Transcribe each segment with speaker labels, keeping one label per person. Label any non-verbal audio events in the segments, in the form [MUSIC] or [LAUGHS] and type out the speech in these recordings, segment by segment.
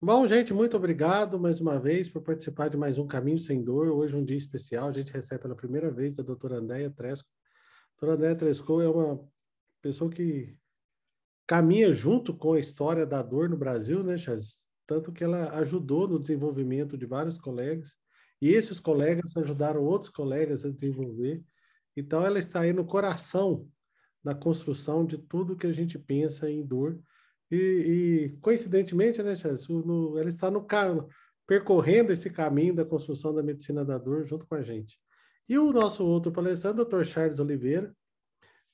Speaker 1: Bom, gente, muito obrigado mais uma vez por participar de mais um Caminho Sem Dor. Hoje um dia especial, a gente recebe pela primeira vez a doutora Andréia Tresco. A doutora Andréia Tresco é uma pessoa que caminha junto com a história da dor no Brasil, né, Charles? Tanto que ela ajudou no desenvolvimento de vários colegas, e esses colegas ajudaram outros colegas a desenvolver. Então, ela está aí no coração da construção de tudo que a gente pensa em dor e, e coincidentemente, né, Chess, no, ela está no percorrendo esse caminho da construção da medicina da dor junto com a gente. E o nosso outro palestrante, Dr. Charles Oliveira,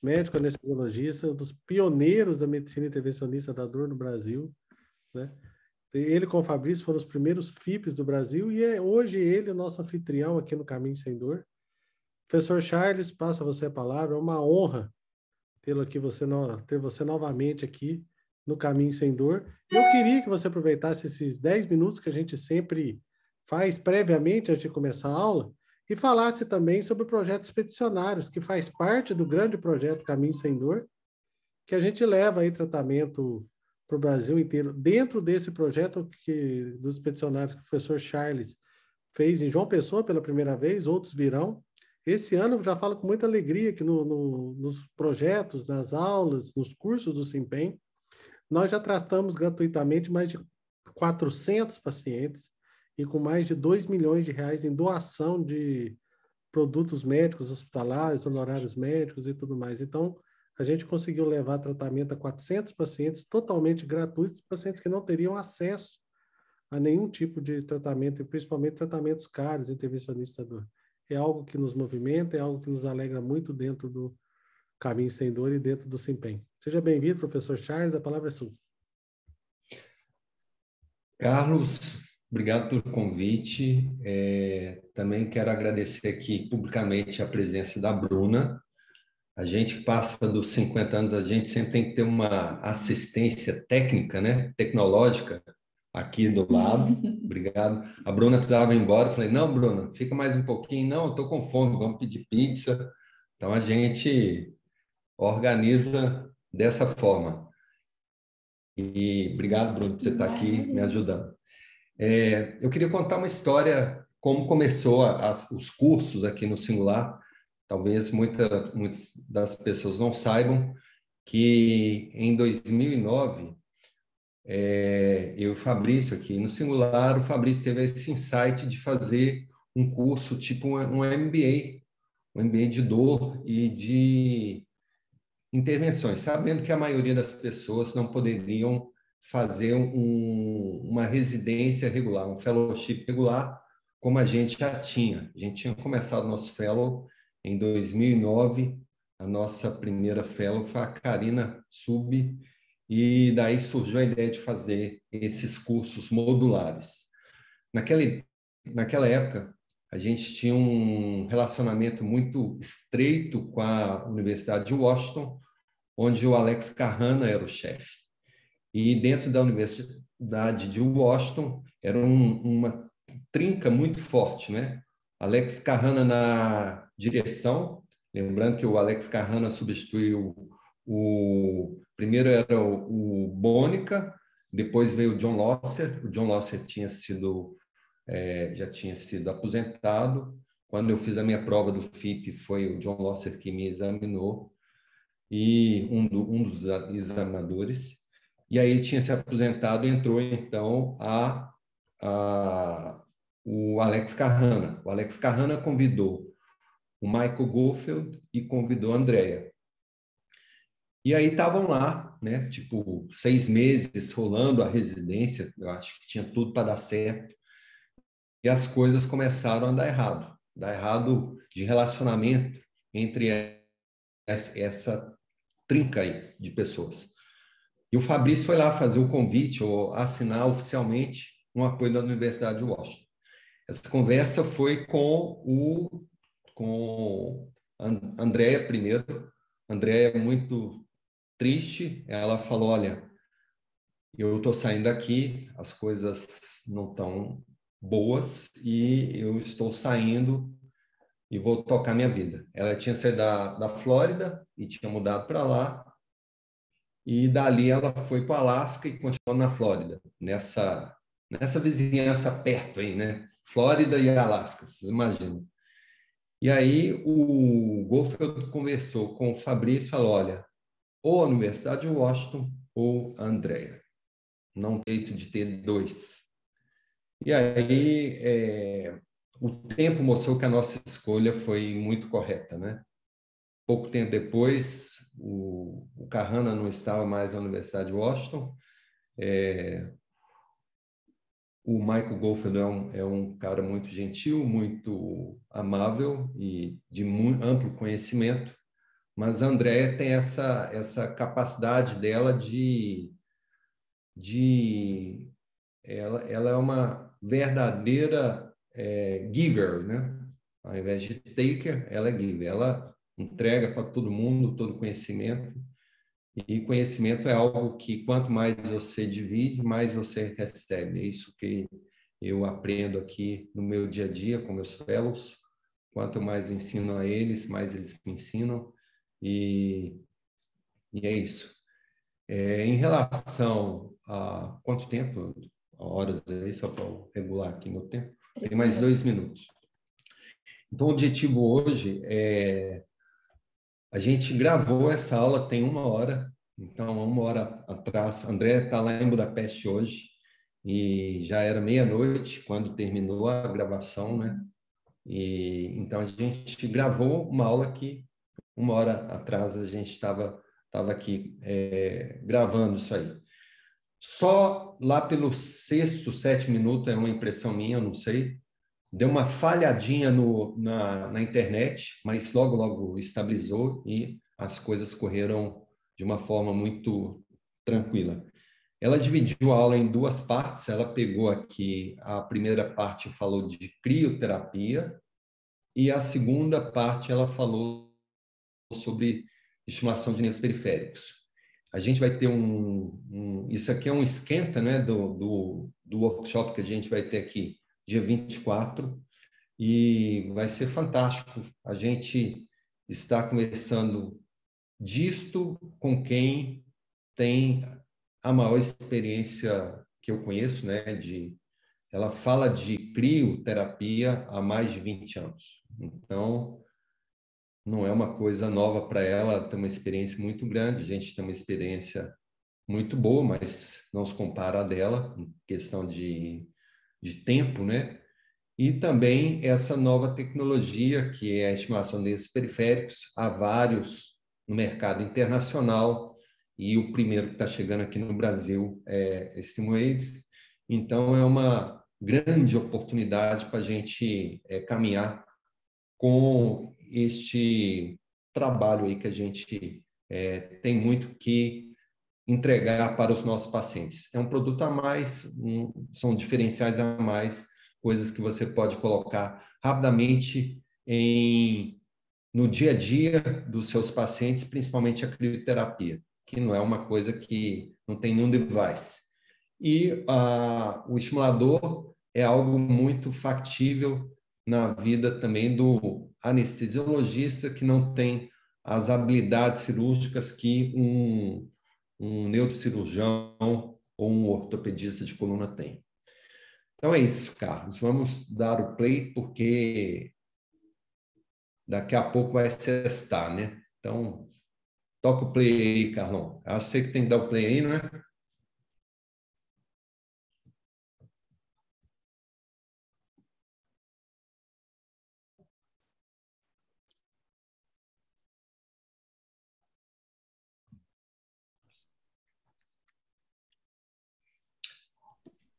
Speaker 1: médico anestesiologista, um dos pioneiros da medicina intervencionista da dor no Brasil, né? Ele com o Fabrício foram os primeiros FIPs do Brasil e é hoje ele o nosso anfitrião aqui no Caminho Sem Dor. Professor Charles, passa você a palavra, é uma honra tê-lo aqui, você, ter você novamente aqui no caminho sem dor. Eu queria que você aproveitasse esses 10 minutos que a gente sempre faz previamente antes de começar a aula e falasse também sobre projetos expedicionários, que faz parte do grande projeto Caminho Sem Dor, que a gente leva aí tratamento para o Brasil inteiro. Dentro desse projeto que dos expedicionários que o professor Charles fez em João Pessoa pela primeira vez, outros virão. Esse ano já falo com muita alegria que no, no, nos projetos, nas aulas, nos cursos do Simpen, nós já tratamos gratuitamente mais de 400 pacientes e com mais de 2 milhões de reais em doação de produtos médicos hospitalares, honorários médicos e tudo mais. Então, a gente conseguiu levar tratamento a 400 pacientes totalmente gratuitos, pacientes que não teriam acesso a nenhum tipo de tratamento, e principalmente tratamentos caros, intervencionista. É algo que nos movimenta, é algo que nos alegra muito dentro do Caminho Sem Dor e dentro do Simpen. Seja bem-vindo, professor Charles, a palavra é sua.
Speaker 2: Carlos, obrigado pelo convite. É, também quero agradecer aqui publicamente a presença da Bruna. A gente passa dos 50 anos, a gente sempre tem que ter uma assistência técnica, né, tecnológica, aqui do lado. [LAUGHS] Obrigado. A Bruna precisava ir embora. Eu falei, não, Bruna, fica mais um pouquinho. Não, eu estou com fome, vamos pedir pizza. Então, a gente organiza dessa forma. E obrigado, Bruno, por você estar aqui me ajudando. É, eu queria contar uma história, como começou as, os cursos aqui no Singular. Talvez muita, muitas das pessoas não saibam que em 2009, é, eu e o Fabrício aqui no Singular, o Fabrício teve esse insight de fazer um curso tipo um, um MBA, um MBA de dor e de intervenções, sabendo que a maioria das pessoas não poderiam fazer um, uma residência regular, um fellowship regular, como a gente já tinha. A gente tinha começado nosso fellow em 2009, a nossa primeira fellow foi a Karina Sub, e daí surgiu a ideia de fazer esses cursos modulares. Naquela, naquela época, a gente tinha um relacionamento muito estreito com a Universidade de Washington, onde o Alex Carrana era o chefe. E dentro da Universidade de Washington era um, uma trinca muito forte, né? Alex Carrana na direção, lembrando que o Alex Carrana substituiu o primeiro era o, o Bônica, depois veio o John Losser. O John Losser tinha sido é, já tinha sido aposentado. Quando eu fiz a minha prova do FIP, foi o John Losser que me examinou e um, do, um dos examinadores. E aí ele tinha se aposentado entrou então a, a, o Alex Carrana. O Alex Carrana convidou o Michael Goldfield e convidou a Andrea. E aí estavam lá, né, tipo, seis meses rolando a residência, eu acho que tinha tudo para dar certo. E as coisas começaram a dar errado. Dar errado de relacionamento entre essa trinca aí de pessoas. E o Fabrício foi lá fazer o convite ou assinar oficialmente um apoio da Universidade de Washington. Essa conversa foi com o com Andréia primeiro. Andréia é muito triste. Ela falou: Olha, eu estou saindo daqui, as coisas não estão boas e eu estou saindo e vou tocar minha vida. Ela tinha saído da, da Flórida e tinha mudado para lá. E dali ela foi para o Alasca e continuou na Flórida, nessa nessa vizinhança perto aí, né? Flórida e Alasca, vocês imaginam. E aí o Goldfield conversou com o Fabrício e falou, olha, ou a Universidade de Washington ou a Andrea. Não tem jeito de ter dois. E aí é, o tempo mostrou que a nossa escolha foi muito correta, né? Pouco tempo depois, o, o Kahana não estava mais na Universidade de Washington. É, o Michael Goldfield é um, é um cara muito gentil, muito amável e de muito amplo conhecimento, mas a Andrea tem essa, essa capacidade dela de, de ela, ela é uma verdadeira é, giver, né? Ao invés de taker, ela é giver. Ela entrega para todo mundo todo conhecimento. E conhecimento é algo que quanto mais você divide, mais você recebe. É isso que eu aprendo aqui no meu dia a dia com meus fellows. Quanto mais ensino a eles, mais eles me ensinam. E, e é isso. É, em relação a quanto tempo, horas aí, só para regular aqui meu tempo, tem mais dois minutos. Então, o objetivo hoje é a gente gravou essa aula tem uma hora, então uma hora atrás. André está lá em Budapeste hoje e já era meia-noite quando terminou a gravação, né? E então a gente gravou uma aula que uma hora atrás a gente estava estava aqui é, gravando isso aí. Só lá pelo sexto, sétimo minuto é uma impressão minha, eu não sei deu uma falhadinha no, na, na internet, mas logo, logo estabilizou e as coisas correram de uma forma muito tranquila. Ela dividiu a aula em duas partes. Ela pegou aqui a primeira parte falou de crioterapia e a segunda parte ela falou sobre estimação de nervos periféricos. A gente vai ter um, um isso aqui é um esquenta, né, do, do, do workshop que a gente vai ter aqui dia 24, e vai ser fantástico. A gente está conversando disto com quem tem a maior experiência que eu conheço, né, de ela fala de crioterapia há mais de 20 anos. Então, não é uma coisa nova para ela, tem uma experiência muito grande, a gente tem uma experiência muito boa, mas não se compara a dela em questão de de tempo, né? E também essa nova tecnologia, que é a estimação desses periféricos, há vários no mercado internacional, e o primeiro que está chegando aqui no Brasil é Steamwave. Então, é uma grande oportunidade para a gente é, caminhar com este trabalho aí que a gente é, tem muito que entregar para os nossos pacientes. É um produto a mais, um, são diferenciais a mais, coisas que você pode colocar rapidamente em no dia a dia dos seus pacientes, principalmente a crioterapia, que não é uma coisa que não tem nenhum device. E o estimulador é algo muito factível na vida também do anestesiologista que não tem as habilidades cirúrgicas que um um neurocirurgião ou um ortopedista de coluna tem. Então é isso, Carlos. Vamos dar o play porque daqui a pouco vai cestar, né? Então, toca o play aí, Carlão. Acho que você que tem que dar o play aí, não é?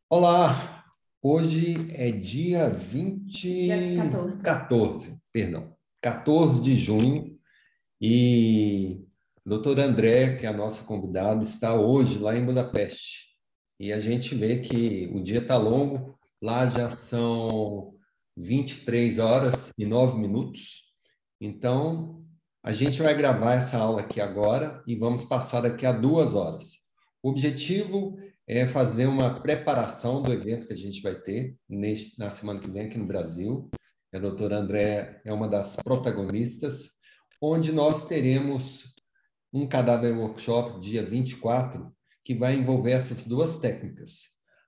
Speaker 2: Olá, hoje é dia 20... Dia 14. 14, perdão, 14 de junho e o doutor André, que é a nossa convidada, está hoje lá em Budapeste. E a gente vê que o dia está longo, lá já são 23 horas e 9 minutos. Então, a gente vai gravar essa aula aqui agora e vamos passar daqui a duas horas. O objetivo é fazer uma preparação do evento que a gente vai ter neste, na semana que vem aqui no Brasil. A doutora André é uma das protagonistas, onde nós teremos um cadáver workshop dia 24, que vai envolver essas duas técnicas.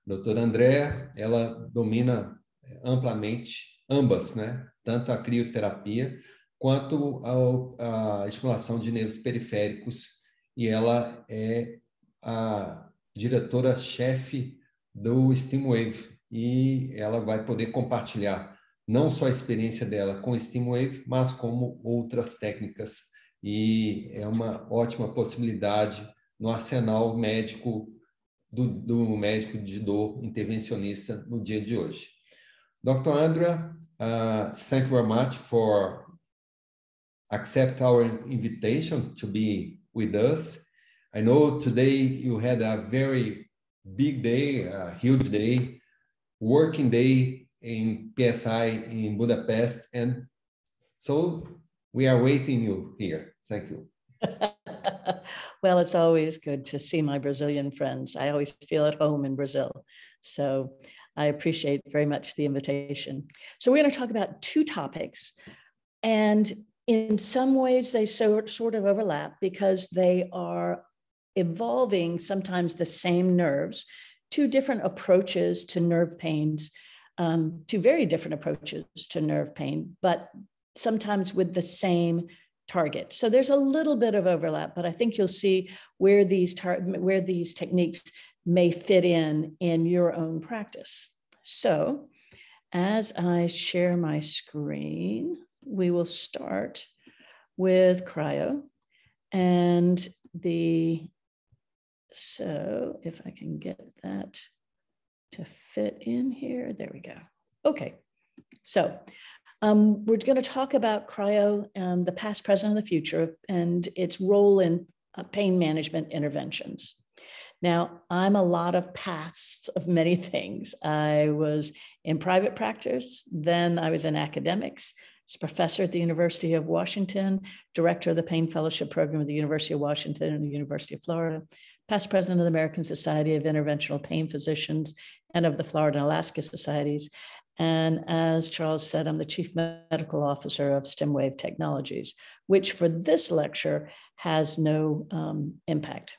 Speaker 2: A doutora Andréa, ela domina amplamente ambas, né? Tanto a crioterapia quanto a, a estimulação de nervos periféricos e ela é a diretora-chefe do SteamWave e ela vai poder compartilhar não só a experiência dela com SteamWave, mas como outras técnicas e é uma ótima possibilidade no arsenal médico do, do médico de dor intervencionista no dia de hoje. Dr. Andrea, uh, thank you very much for accept our invitation to be with us. I know today you had a very big day, a huge day, working day in PSI in Budapest, and so we are waiting you here. Thank you. [LAUGHS]
Speaker 3: well, it's always good to see my Brazilian friends. I always feel at home in Brazil. So I appreciate very much the invitation. So we're going to talk about two topics. And in some ways, they so, sort of overlap because they are evolving sometimes the same nerves, two different approaches to nerve pains, um, two very different approaches to nerve pain, but sometimes with the same target. So there's a little bit of overlap, but I think you'll see where these tar- where these techniques may fit in in your own practice. So as I share my screen, we will start with cryo and the so if I can get that to fit in here, there we go. Okay, so um, we're going to talk about cryo, um, the past, present, and the future, and its role in uh, pain management interventions. Now, I'm a lot of paths of many [LAUGHS] things. I was in private practice, then I was in academics, as professor at the University of Washington, director of the Pain Fellowship Program at the University of Washington and the University of Florida, past president of the American Society of Interventional Pain Physicians and of the Florida and Alaska Societies, and as Charles said, I'm the Chief Medical Officer of Stimwave Technologies, which for this lecture has no um, impact.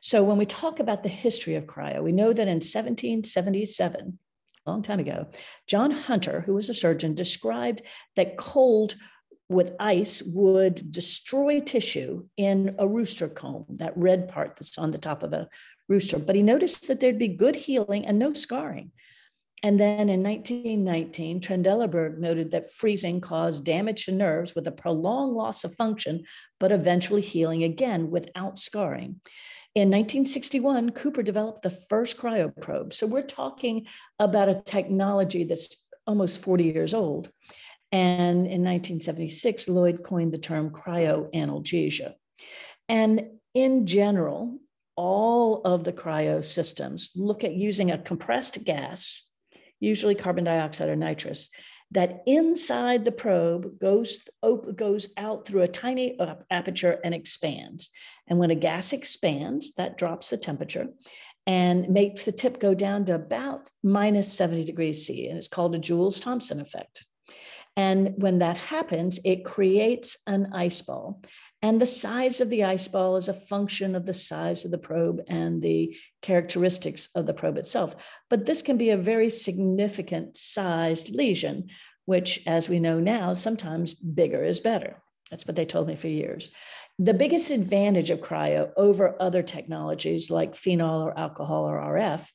Speaker 3: So when we talk about the history of cryo, we know that in 1777, a long time ago, John Hunter, who was a surgeon, described that cold with ice would destroy tissue in a rooster comb, that red part that's on the top of a rooster. But he noticed that there'd be good healing and no scarring. And then in 1919, Trendelenburg noted that freezing caused damage to nerves with a prolonged loss of function, but eventually healing again without scarring. In 1961, Cooper developed the first cryoprobe. So we're talking about a technology that's almost 40 years old. And in 1976, Lloyd coined the term cryoanalgesia. And in general, all of the cryo systems look at using a compressed gas usually carbon dioxide or nitrous, that inside the probe goes, goes out through a tiny aperture and expands. And when a gas expands, that drops the temperature and makes the tip go down to about minus 70 degrees C. And it's called a Joule-Thomson effect. And when that happens, it creates an ice ball. And the size of the ice ball is a function of the size of the probe and the characteristics of the probe itself. But this can be a very significant sized lesion, which, as we know now, sometimes bigger is better. That's what they told me for years. The biggest advantage of cryo over other technologies like phenol or alcohol or RF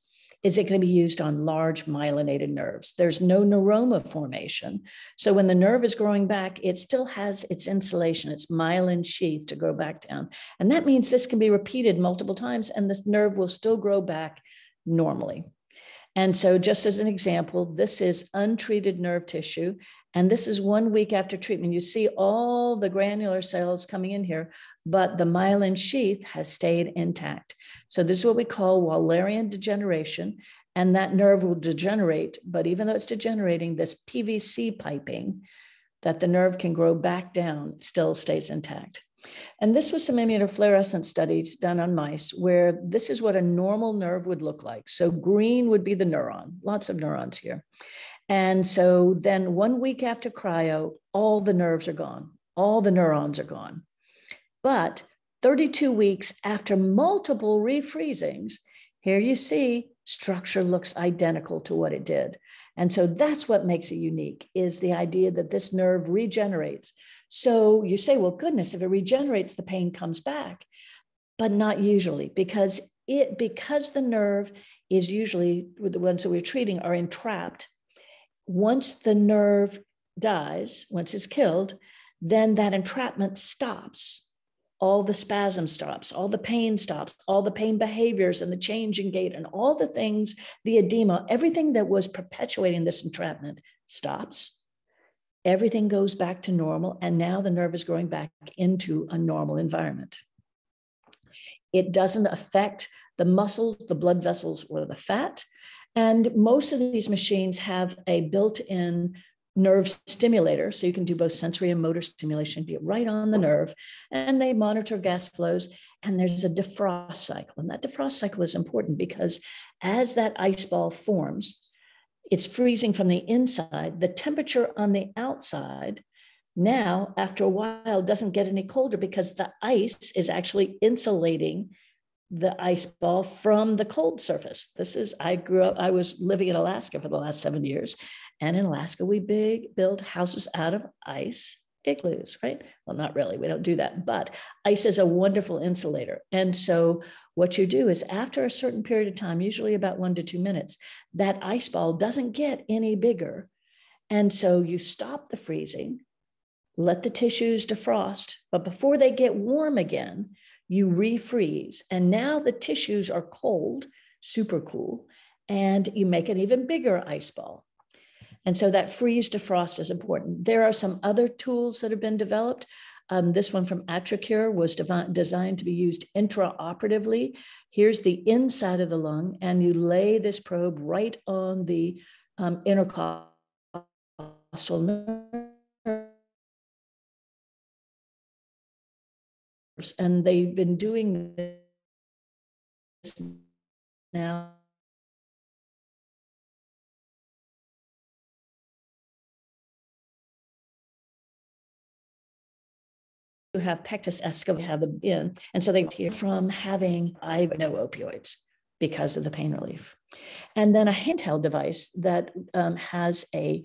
Speaker 3: is it going to be used on large myelinated nerves? There's no neuroma formation. So when the nerve is growing back, it still has its insulation, its myelin sheath to grow back down. And that means this can be repeated multiple times and this nerve will still grow back normally. And so, just as an example, this is untreated nerve tissue. And this is one week after treatment. You see all the granular cells coming in here, but the myelin sheath has stayed intact. So this is what we call Wallerian degeneration. And that nerve will degenerate, but even though it's degenerating, this PVC piping that the nerve can grow back down still stays intact. And this was some immunofluorescence studies done on mice where this is what a normal nerve would look like. So green would be the neuron, lots of neurons here. And so then one week after cryo, all the nerves are gone, all the neurons are gone. But 32 weeks after multiple refreezings, here you see structure looks identical to what it did. And so that's what makes it unique is the idea that this nerve regenerates. So you say, well, goodness, if it regenerates, the pain comes back, but not usually because it because the nerve is usually the ones that we're treating are entrapped. Once the nerve dies, once it's killed, then that entrapment stops all the spasm stops, all the pain stops, all the pain behaviors and the change in gait and all the things, the edema, everything that was perpetuating this entrapment stops. Everything goes back to normal. And now the nerve is growing back into a normal environment. It doesn't affect the muscles, the blood vessels, or the fat. And most of these machines have a built in nerve stimulator. So you can do both sensory and motor stimulation, be right on the nerve. And they monitor gas flows. And there's a defrost cycle. And that defrost cycle is important because as that ice ball forms, it's freezing from the inside. The temperature on the outside now, after a while, doesn't get any colder because the ice is actually insulating the ice ball from the cold surface. This is, I grew up, I was living in Alaska for the last seven years, and in Alaska, we big build houses out of ice igloos, right? Well, not really, we don't do that, but ice is a wonderful insulator. And so what you do is after a certain period of time, usually about one to two minutes, that ice ball doesn't get any bigger. And so you stop the freezing, let the tissues defrost, but before they get warm again, you refreeze. And now the tissues are cold, super cool, and you make an even bigger ice ball. And so that freeze to frost is important. There are some other tools that have been developed. Um, this one from AtriCure was designed to be used intraoperatively. Here's the inside of the lung, and you lay this probe right on the um, intercostal nerves. And they've been doing this now who have pectus esca have the in. And so they hear from having I no opioids because of the pain relief. And then a handheld device that um, has a,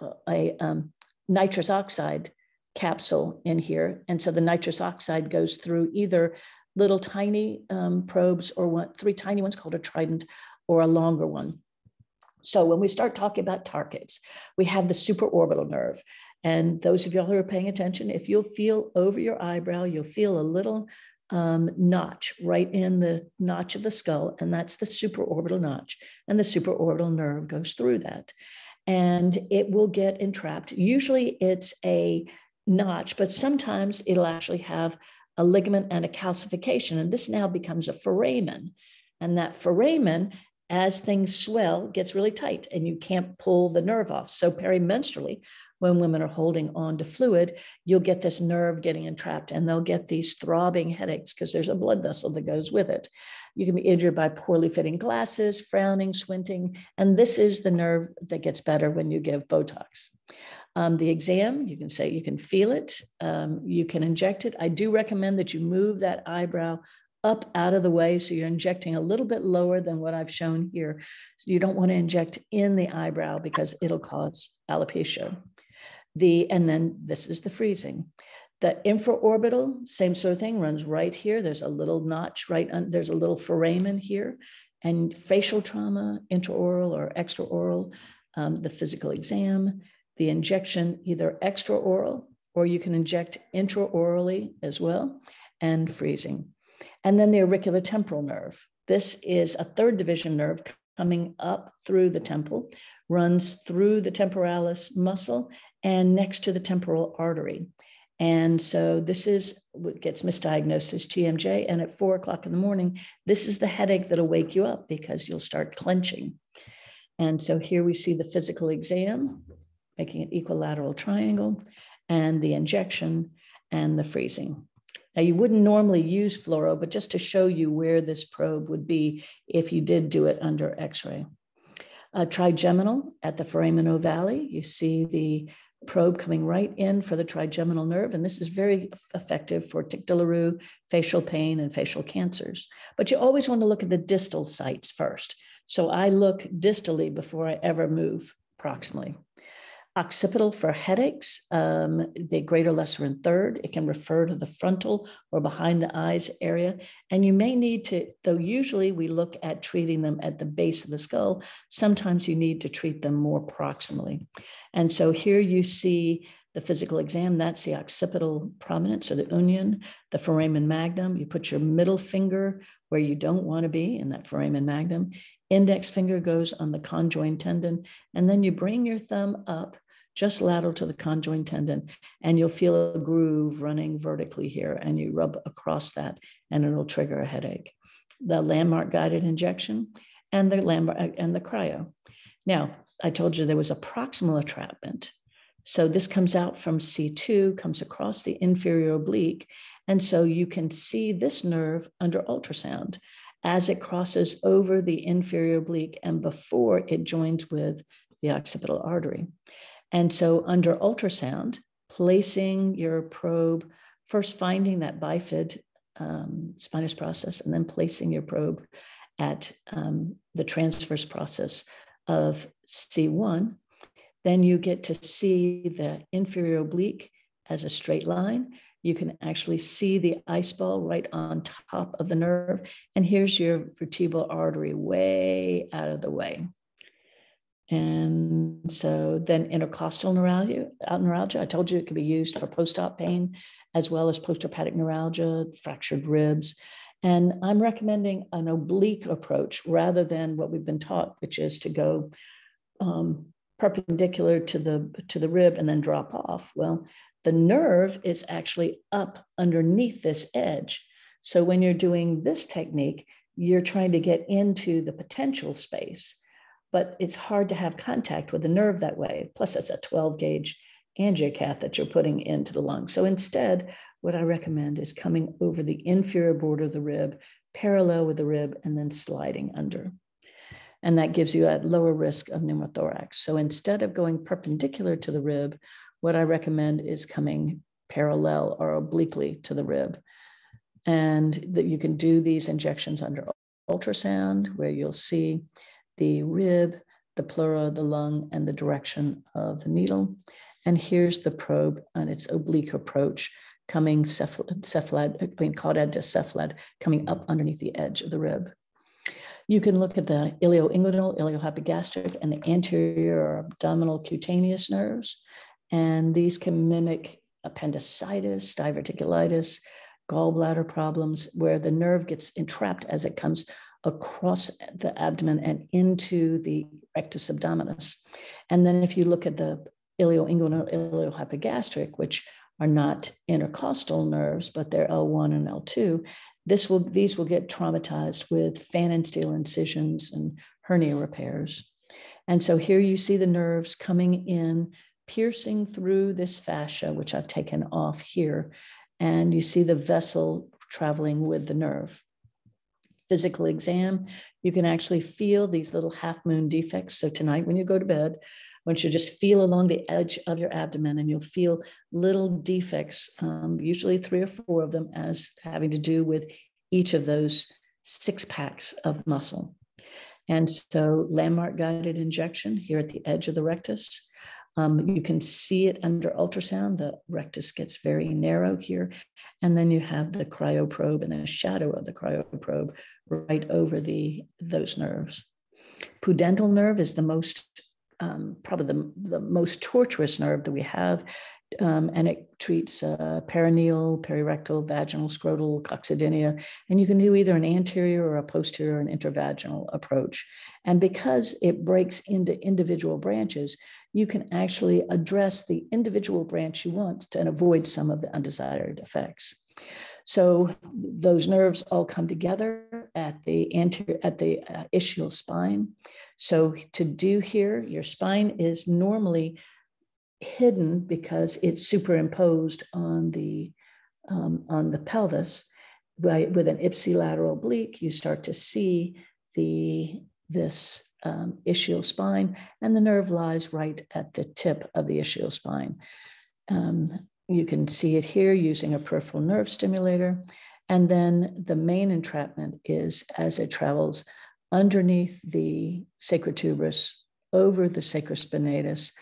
Speaker 3: uh, a um, nitrous oxide capsule in here. And so the nitrous oxide goes through either little tiny um, probes or one, three tiny ones called a trident or a longer one. So when we start talking about targets, we have the supraorbital nerve. And those of y'all who are paying attention, if you'll feel over your eyebrow, you'll feel a little um, notch right in the notch of the skull, and that's the supraorbital notch. And the supraorbital nerve goes through that. And it will get entrapped. Usually it's a notch, but sometimes it'll actually have a ligament and a calcification. And this now becomes a foramen. And that foramen as things swell, gets really tight and you can't pull the nerve off. So perimenstrually, when women are holding on to fluid, you'll get this nerve getting entrapped and they'll get these throbbing headaches because there's a blood vessel that goes with it. You can be injured by poorly fitting glasses, frowning, squinting, and this is the nerve that gets better when you give Botox. Um, the exam, you can say you can feel it, um, you can inject it. I do recommend that you move that eyebrow up out of the way. So you're injecting a little bit lower than what I've shown here. So you don't want to inject in the eyebrow because it'll cause alopecia. The, and then this is the freezing. The infraorbital, same sort of thing, runs right here. There's a little notch right, on, there's a little foramen here. And facial trauma, intraoral or extraoral, um, the physical exam, the injection, either extraoral or you can inject intraorally as well, and freezing. And then the auricular temporal nerve. This is a third division nerve coming up through the temple, runs through the temporalis muscle and next to the temporal artery. And so this is what gets misdiagnosed as TMJ. And at four o'clock in the morning, this is the headache that'll wake you up because you'll start clenching. And so here we see the physical exam, making an equilateral triangle, and the injection and the freezing. Now, you wouldn't normally use fluoro, but just to show you where this probe would be if you did do it under x-ray. Trigeminal at the foramen ovale, you see the probe coming right in for the trigeminal nerve. And this is very effective for tic douloureux, facial pain, and facial cancers. But you always want to look at the distal sites first. So I look distally before I ever move proximally. Occipital for headaches, um, the greater, lesser, and third. It can refer to the frontal or behind the eyes area. And you may need to, though usually we look at treating them at the base of the skull, sometimes you need to treat them more proximally. And so here you see the physical exam, that's the occipital prominence or the inion, the foramen magnum. You put your middle finger where you don't want to be in that foramen magnum. Index finger goes on the conjoined tendon, and then you bring your thumb up just lateral to the conjoined tendon, and you'll feel a groove running vertically here, and you rub across that, and it'll trigger a headache. The landmark guided injection and the landmark and the cryo. Now, I told you there was a proximal entrapment. So this comes out from C2, comes across the inferior oblique. And so you can see this nerve under ultrasound as it crosses over the inferior oblique and before it joins with the occipital artery. And so, under ultrasound, placing your probe, first finding that bifid um, spinous process, and then placing your probe at um, the transverse process of C1, then you get to see the inferior oblique as a straight line. You can actually see the ice ball right on top of the nerve. And here's your vertebral artery way out of the way. And so then intercostal neuralgia, neuralgia, I told you it could be used for post-op pain as well as postherpetic neuralgia, fractured ribs. And I'm recommending an oblique approach rather than what we've been taught, which is to go um, perpendicular to the to the rib and then drop off. Well, the nerve is actually up underneath this edge. So when you're doing this technique, you're trying to get into the potential space but it's hard to have contact with the nerve that way. Plus, it's a 12 gauge angiocath that you're putting into the lung. So instead, what I recommend is coming over the inferior border of the rib, parallel with the rib, and then sliding under. And that gives you a lower risk of pneumothorax. So instead of going perpendicular to the rib, what I recommend is coming parallel or obliquely to the rib. And that you can do these injections under ultrasound, where you'll see the rib, the pleura, the lung, and the direction of the needle. And here's the probe on its oblique approach coming cephalad, cephalad I mean, caudad to cephalad, coming up underneath the edge of the rib. You can look at the ilioinguinal, iliohypogastric, and the anterior or abdominal cutaneous nerves. And these can mimic appendicitis, diverticulitis, gallbladder problems, where the nerve gets entrapped as it comes across the abdomen and into the rectus abdominis. And then if you look at the ilioinguinal, iliohypogastric, which are not intercostal nerves, but they're L1 and L2, this will these will get traumatized with Pfannenstiel incisions and hernia repairs. And so here you see the nerves coming in, piercing through this fascia, which I've taken off here, and you see the vessel traveling with the nerve physical exam, you can actually feel these little half moon defects. So tonight, when you go to bed, Want you just feel along the edge of your abdomen and you'll feel little defects, um, usually three or four of them, as having to do with each of those six packs of muscle. And so, landmark guided injection here at the edge of the rectus. Um, you can see it under ultrasound. The rectus gets very narrow here. And then you have the cryoprobe and the shadow of the cryoprobe right over the those nerves. Pudendal nerve is the most um, probably the, the most tortuous nerve that we have um, and it treats uh, perineal, perirectal, vaginal, scrotal, coccydynia. And you can do either an anterior or a posterior and intervaginal approach. And because it breaks into individual branches, you can actually address the individual branch you want to, and avoid some of the undesired effects. So those nerves all come together at the anterior at the uh, ischial spine. So to do here, your spine is normally hidden because it's superimposed on the um, on the pelvis. By, with an ipsilateral oblique, you start to see the this um, ischial spine, and the nerve lies right at the tip of the ischial spine. Um, you can see it here using a peripheral nerve stimulator. And then the main entrapment is as it travels underneath the sacrotuberous, over the sacrospinatus,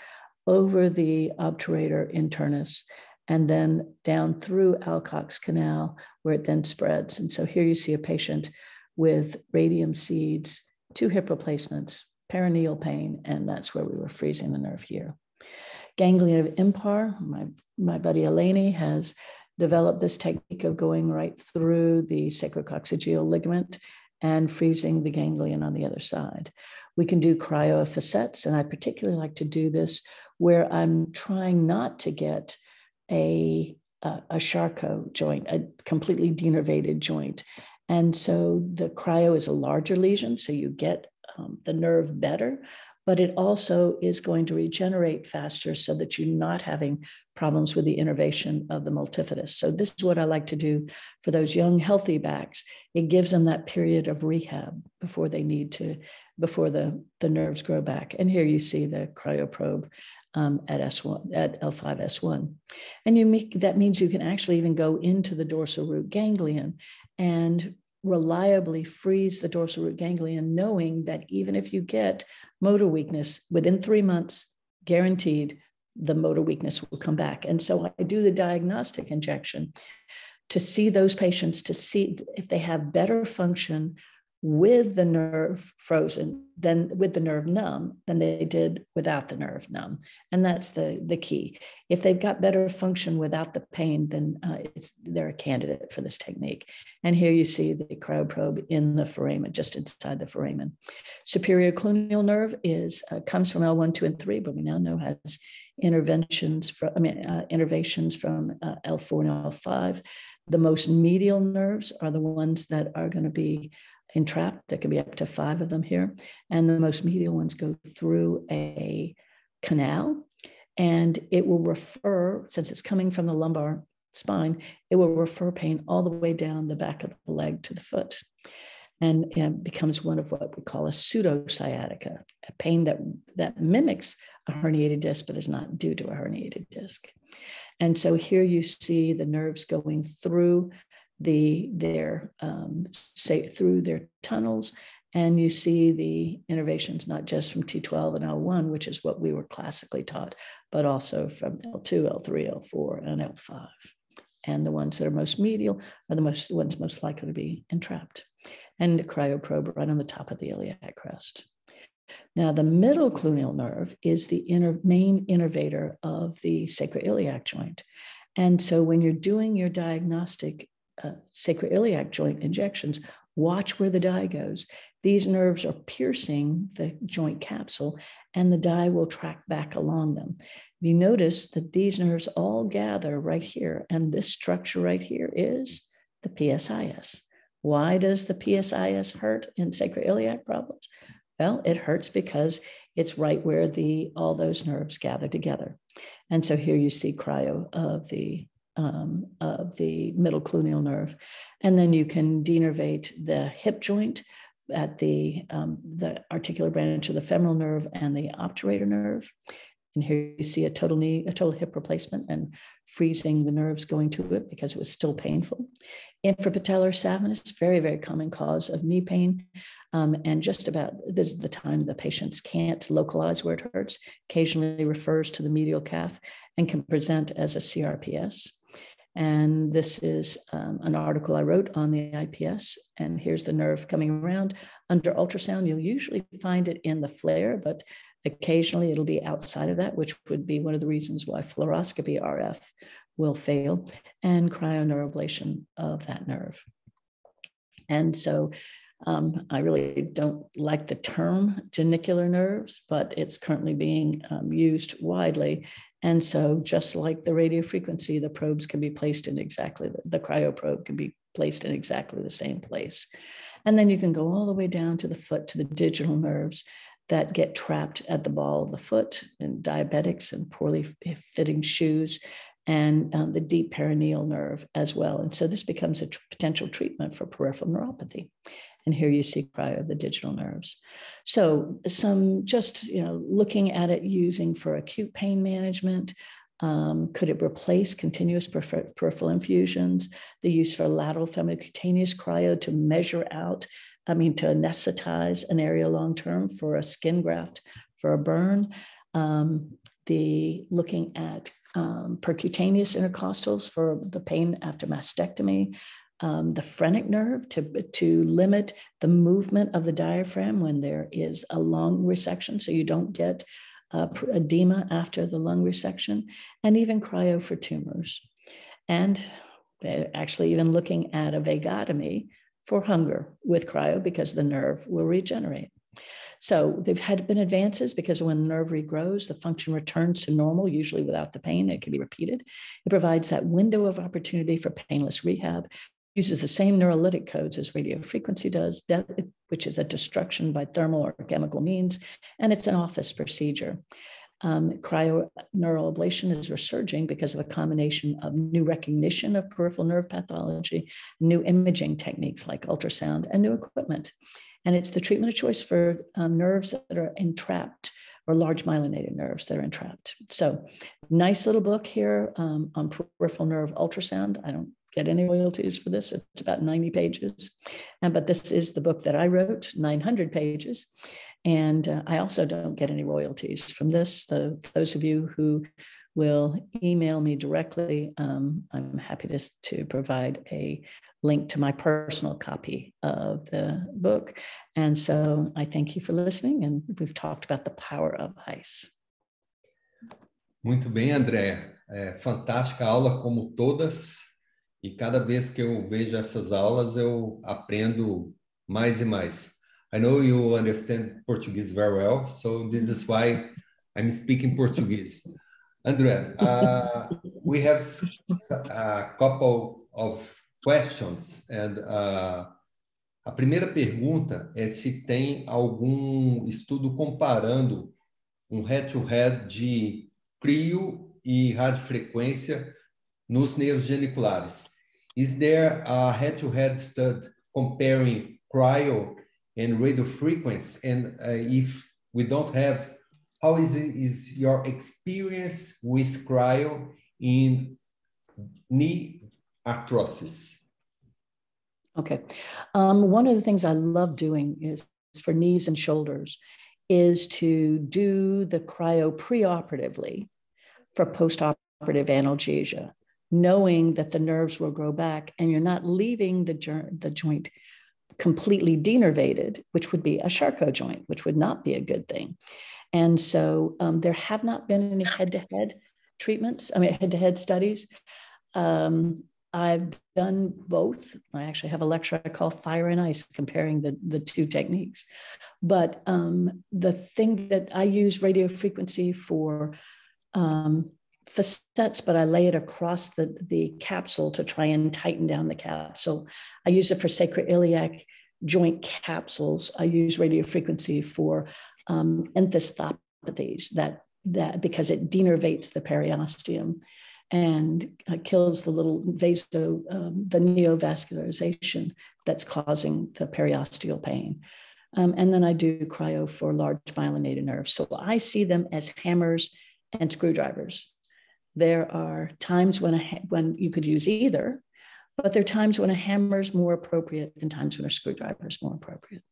Speaker 3: over the obturator internus, and then down through Alcock's canal, where it then spreads. And so here you see a patient with radium seeds, two hip replacements, perineal pain, and that's where we were freezing the nerve here. Ganglion of impar, my, my buddy Eleni has developed this technique of going right through the sacrococcygeal ligament and freezing the ganglion on the other side. We can do cryofacets, and I particularly like to do this where I'm trying not to get a, a, a Charcot joint, a completely denervated joint. And so the cryo is a larger lesion, so you get um, the nerve better, but it also is going to regenerate faster so that you're not having problems with the innervation of the multifidus. So this is what I like to do for those young, healthy backs. It gives them that period of rehab before they need to, before the, the nerves grow back. And here you see the cryoprobe um, at S1 at L5S1. And you make that means you can actually even go into the dorsal root ganglion and reliably freeze the dorsal root ganglion, knowing that even if you get motor weakness within three months, guaranteed the motor weakness will come back. And so I do the diagnostic injection to see those patients to see if they have better function with the nerve frozen than with the nerve numb than they did without the nerve numb. And that's the the key. If they've got better function without the pain then uh, it's they're a candidate for this technique. And here you see the cryoprobe in the foramen just inside the foramen. Superior cluneal nerve is uh, comes from l1 2 and 3 but we now know has interventions from i mean uh, innervations from uh, l4 and l5 the most medial nerves are the ones that are going to be entrapped. There can be up to five of them here. And the most medial ones go through a canal and it will refer, since it's coming from the lumbar spine, it will refer pain all the way down the back of the leg to the foot. And it becomes one of what we call a pseudo sciatica, a pain that, that mimics a herniated disc, but is not due to a herniated disc. And so here you see the nerves going through the their um, say through their tunnels and you see the innervations not just from T12 and L1, which is what we were classically taught, but also from L2, L3, L4, and L5. And the ones that are most medial are the most ones most likely to be entrapped. And the cryoprobe right on the top of the iliac crest. Now, the middle cluneal nerve is the inner, main innervator of the sacroiliac joint. And so when you're doing your diagnostic uh, sacroiliac joint injections, watch where the dye goes. These nerves are piercing the joint capsule and the dye will track back along them. You notice that these nerves all gather right here, and this structure right here is the PSIS. Why does the PSIS hurt in sacroiliac problems? Well, it hurts because it's right where the all those nerves gather together. And so here you see cryo of the um, of the middle cluneal nerve. And then you can denervate the hip joint at the, um, the articular branch of the femoral nerve and the obturator nerve. And here you see a total knee, a total hip replacement and freezing the nerves going to it because it was still painful. Infrapatellar saphenous, very, very common cause of knee pain. Um, and just about this is the time the patients can't localize where it hurts, occasionally refers to the medial calf and can present as a CRPS. And this is um, an article I wrote on the IPS. And here's the nerve coming around. Under ultrasound, you'll usually find it in the flare, but occasionally it'll be outside of that, which would be one of the reasons why fluoroscopy RF will fail, and cryoneuroablation of that nerve. And so um, I really don't like the term genicular nerves, but it's currently being um, used widely and so, just like the radio frequency, the probes can be placed in exactly the, the cryoprobe can be placed in exactly the same place. And then you can go all the way down to the foot to the digital nerves that get trapped at the ball of the foot in diabetics and poorly fitting shoes and um, the deep perineal nerve as well. And so this becomes a tr- potential treatment for peripheral neuropathy. And here you see cryo, of the digital nerves. So some just, you know, looking at it using for acute pain management, um, could it replace continuous peripheral infusions? The use for lateral femocutaneous cryo to measure out I mean, to anesthetize an area long term for a skin graft for a burn. Um, the looking at um, percutaneous intercostals for the pain after mastectomy, um, the phrenic nerve to, to limit the movement of the diaphragm when there is a lung resection, so you don't get uh, edema after the lung resection, and even cryo for tumors. And actually, even looking at a vagotomy for hunger with cryo because the nerve will regenerate. So they've had been advances because when the nerve regrows, the function returns to normal, usually without the pain. It can be repeated. It provides that window of opportunity for painless rehab uses the same neurolytic codes as radiofrequency does, which is a destruction by thermal or chemical means, and it's an office procedure. Um, cryoneural ablation is resurging because of a combination of new recognition of peripheral nerve pathology, new imaging techniques like ultrasound, and new equipment. And it's the treatment of choice for um, nerves that are entrapped or large myelinated nerves that are entrapped. So, nice little book here um, on peripheral nerve ultrasound. I don't get any royalties for this. It's about 90 pages. And, but this is the book that I wrote, 900 pages. And uh, I also don't get any royalties from this. The, those of you who will email me directly, um, I'm happy to, to provide a link to my personal copy of the book. And so I thank you for listening. And we've talked about the power of ice.
Speaker 2: Muito bem, André. É, fantástica aula, como todas. E cada vez que eu vejo essas aulas, eu aprendo mais e mais. I know you understand Portuguese very well, so this is why I'm speaking Portuguese. André, uh, we have a couple of questions, and uh, a primeira pergunta é se tem algum estudo comparando um head-to-head -head de crio e radiofrequência nos nervos geniculares. Is there a head-to-head study comparing cryo and radio frequency? And uh, if we don't have, how is, it, is your experience with cryo in knee arthrosis?
Speaker 3: Okay. Um, one of the things I love doing is for knees and shoulders is to do the cryo preoperatively for postoperative analgesia knowing that the nerves will grow back and you're not leaving the, the joint completely denervated, which would be a Charcot joint, which would not be a good thing. And so um, there have not been any head to head treatments, I mean, head to head studies. Um, I've done both. I actually have a lecture I call Fire and Ice, comparing the, the two techniques. But um, the thing that I use radio frequency for um, facets, but I lay it across the, the capsule to try and tighten down the capsule. I use it for sacroiliac joint capsules. I use radio frequency for um, enthesopathies that, that because it denervates the periosteum and uh, kills the little vaso, um, the neovascularization that's causing the periosteal pain. Um, and then I do cryo for large myelinated nerves. So I see them as hammers and screwdrivers. There are times when, a, when you could use either, but there are times when a hammer is more appropriate and times when a screwdriver is more appropriate.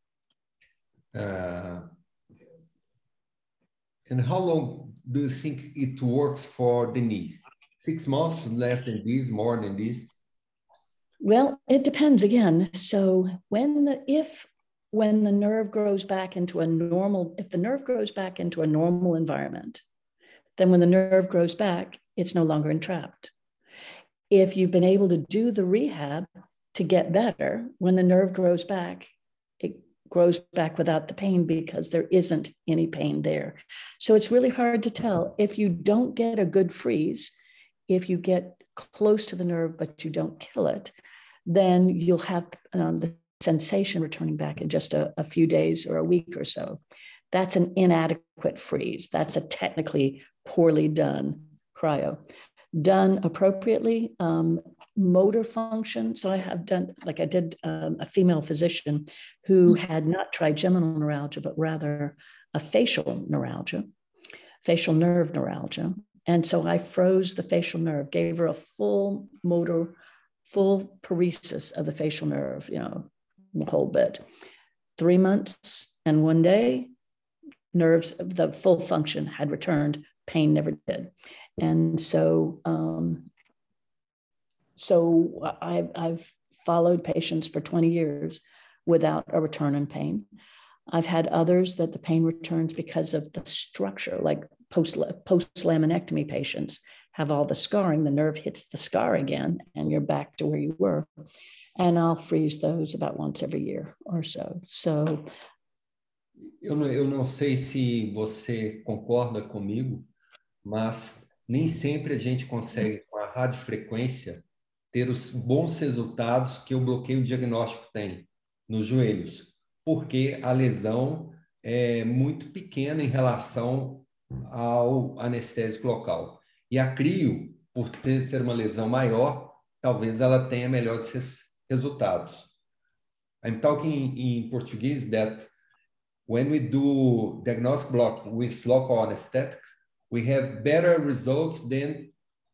Speaker 3: Uh,
Speaker 2: and how long do you think it works for the knee? Six months, less than this, more than this?
Speaker 3: Well, it depends again. So when the if when the nerve grows back into a normal, if the nerve grows back into a normal environment, then when the nerve grows back, it's no longer entrapped. If you've been able to do the rehab to get better, when the nerve grows back, it grows back without the pain because there isn't any pain there. So it's really hard to tell. If you don't get a good freeze, if you get close to the nerve but you don't kill it, then you'll have um, the sensation returning back in just a, a few days or a week or so. That's an inadequate freeze. That's a technically poorly done cryo. Done appropriately, um, motor function. So I have done, like I did um, a female physician who had not trigeminal neuralgia, but rather a facial neuralgia, facial nerve neuralgia. And so I froze the facial nerve, gave her a full motor, full paresis of the facial nerve, you know, the whole bit. three months and one day, nerves, the full function had returned, pain never did. And so, um, so I, I've followed patients for 20 years without a return in pain. I've had others that the pain returns because of the structure, like post post laminectomy patients have all the scarring. The nerve hits the scar again, and you're back to where you were. And I'll freeze those about once every year or so. So.
Speaker 2: Eu não, eu não sei se você concorda comigo, mas nem sempre a gente consegue, com a radiofrequência, ter os bons resultados que o bloqueio diagnóstico tem nos joelhos, porque a lesão é muito pequena em relação ao anestésico local. E a CRIO, por ter, ser uma lesão maior, talvez ela tenha melhores res, resultados. I'm talking in Portuguese that when we do diagnostic block with local anesthetic, we have better results than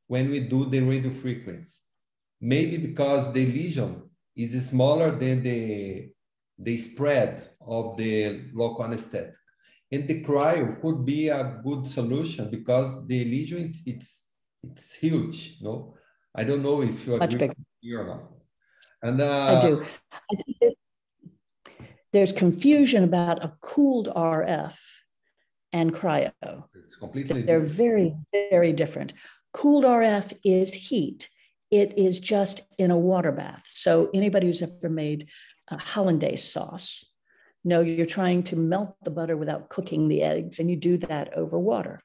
Speaker 2: when we do the radio frequency. Maybe because the lesion is smaller than the, the spread of the local anesthetic. And the cryo could be a good solution because the lesion it's it's huge. No, I don't know if you agree with me or not.
Speaker 3: And uh, I do. I think there's confusion about a cooled RF and cryo.
Speaker 2: It's completely.
Speaker 3: They're very very different. Cooled RF is heat. It is just in a water bath. So anybody who's ever made a hollandaise sauce no, you're trying to melt the butter without cooking the eggs, and you do that over water.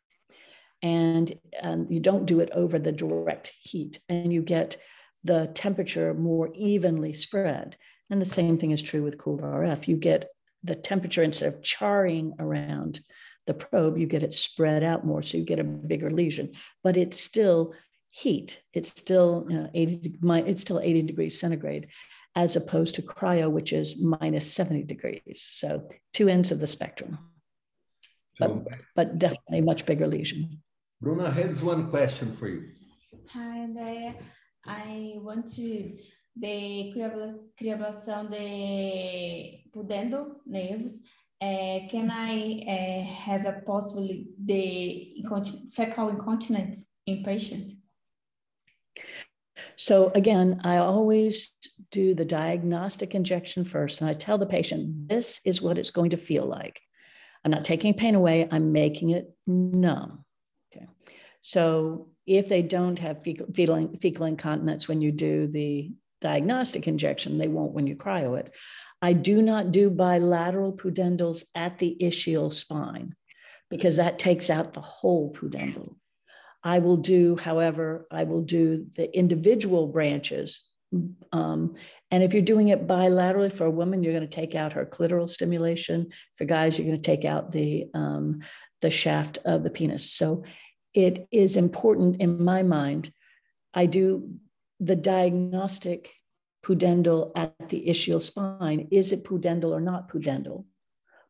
Speaker 3: And um, you don't do it over the direct heat, and you get the temperature more evenly spread. And the same thing is true with cooled RF. You get the temperature instead of charring around the probe, you get it spread out more, so you get a bigger lesion. But it's still heat. It's still you know, 80. It's still 80 degrees centigrade, as opposed to cryo, which is minus 70 degrees. So two ends of the spectrum, but, but definitely much bigger lesion.
Speaker 2: Bruna has one question for you.
Speaker 4: Hi, Andrea. I want to the criablação de pudendo nervos. Uh, can I uh, have a possibly the fecal incontinence in patient?
Speaker 3: So again, I always do the diagnostic injection first, and I tell the patient, this is what it's going to feel like. I'm not taking pain away, I'm making it numb. Okay. So if they don't have fecal, fecal incontinence when you do the diagnostic injection, they won't when you cryo it. I do not do bilateral pudendals at the ischial spine because that takes out the whole pudendal. I will do, however, I will do the individual branches. Um, and if you're doing it bilaterally for a woman, you're going to take out her clitoral stimulation. For guys, you're going to take out the um, the shaft of the penis. So it is important in my mind. I do the diagnostic pudendal at the ischial spine. Is it pudendal or not pudendal?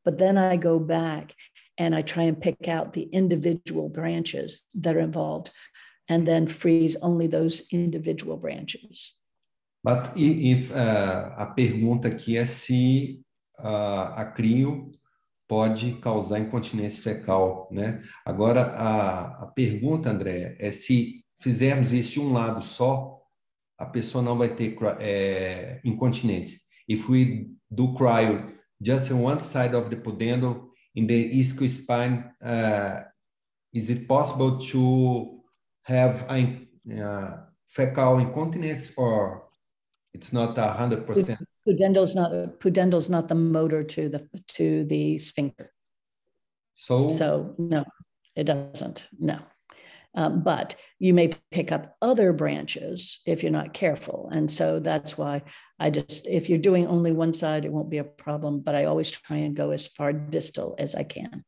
Speaker 3: But then I go back and I try and pick out the individual branches that are involved and then freeze only those individual branches.
Speaker 2: But if uh, a pergunta aqui é se uh, a crio pode causar incontinência fecal, né? Agora a, a pergunta, André, é se fizermos isso de um lado só, a pessoa não vai ter é, incontinência. If we do cryo just on one side of the pudendal, in the ischial spine, uh, is it possible to have a uh, fecal incontinence or it's not a hundred percent?
Speaker 3: Pudendal's not pudendal's not the motor to the to the sphincter.
Speaker 2: So
Speaker 3: so no, it doesn't. No. Um, but you may pick up other branches if you're not careful. And so that's why I just, if you're doing only one side, it won't be a problem, but I always try and go as far distal as I can.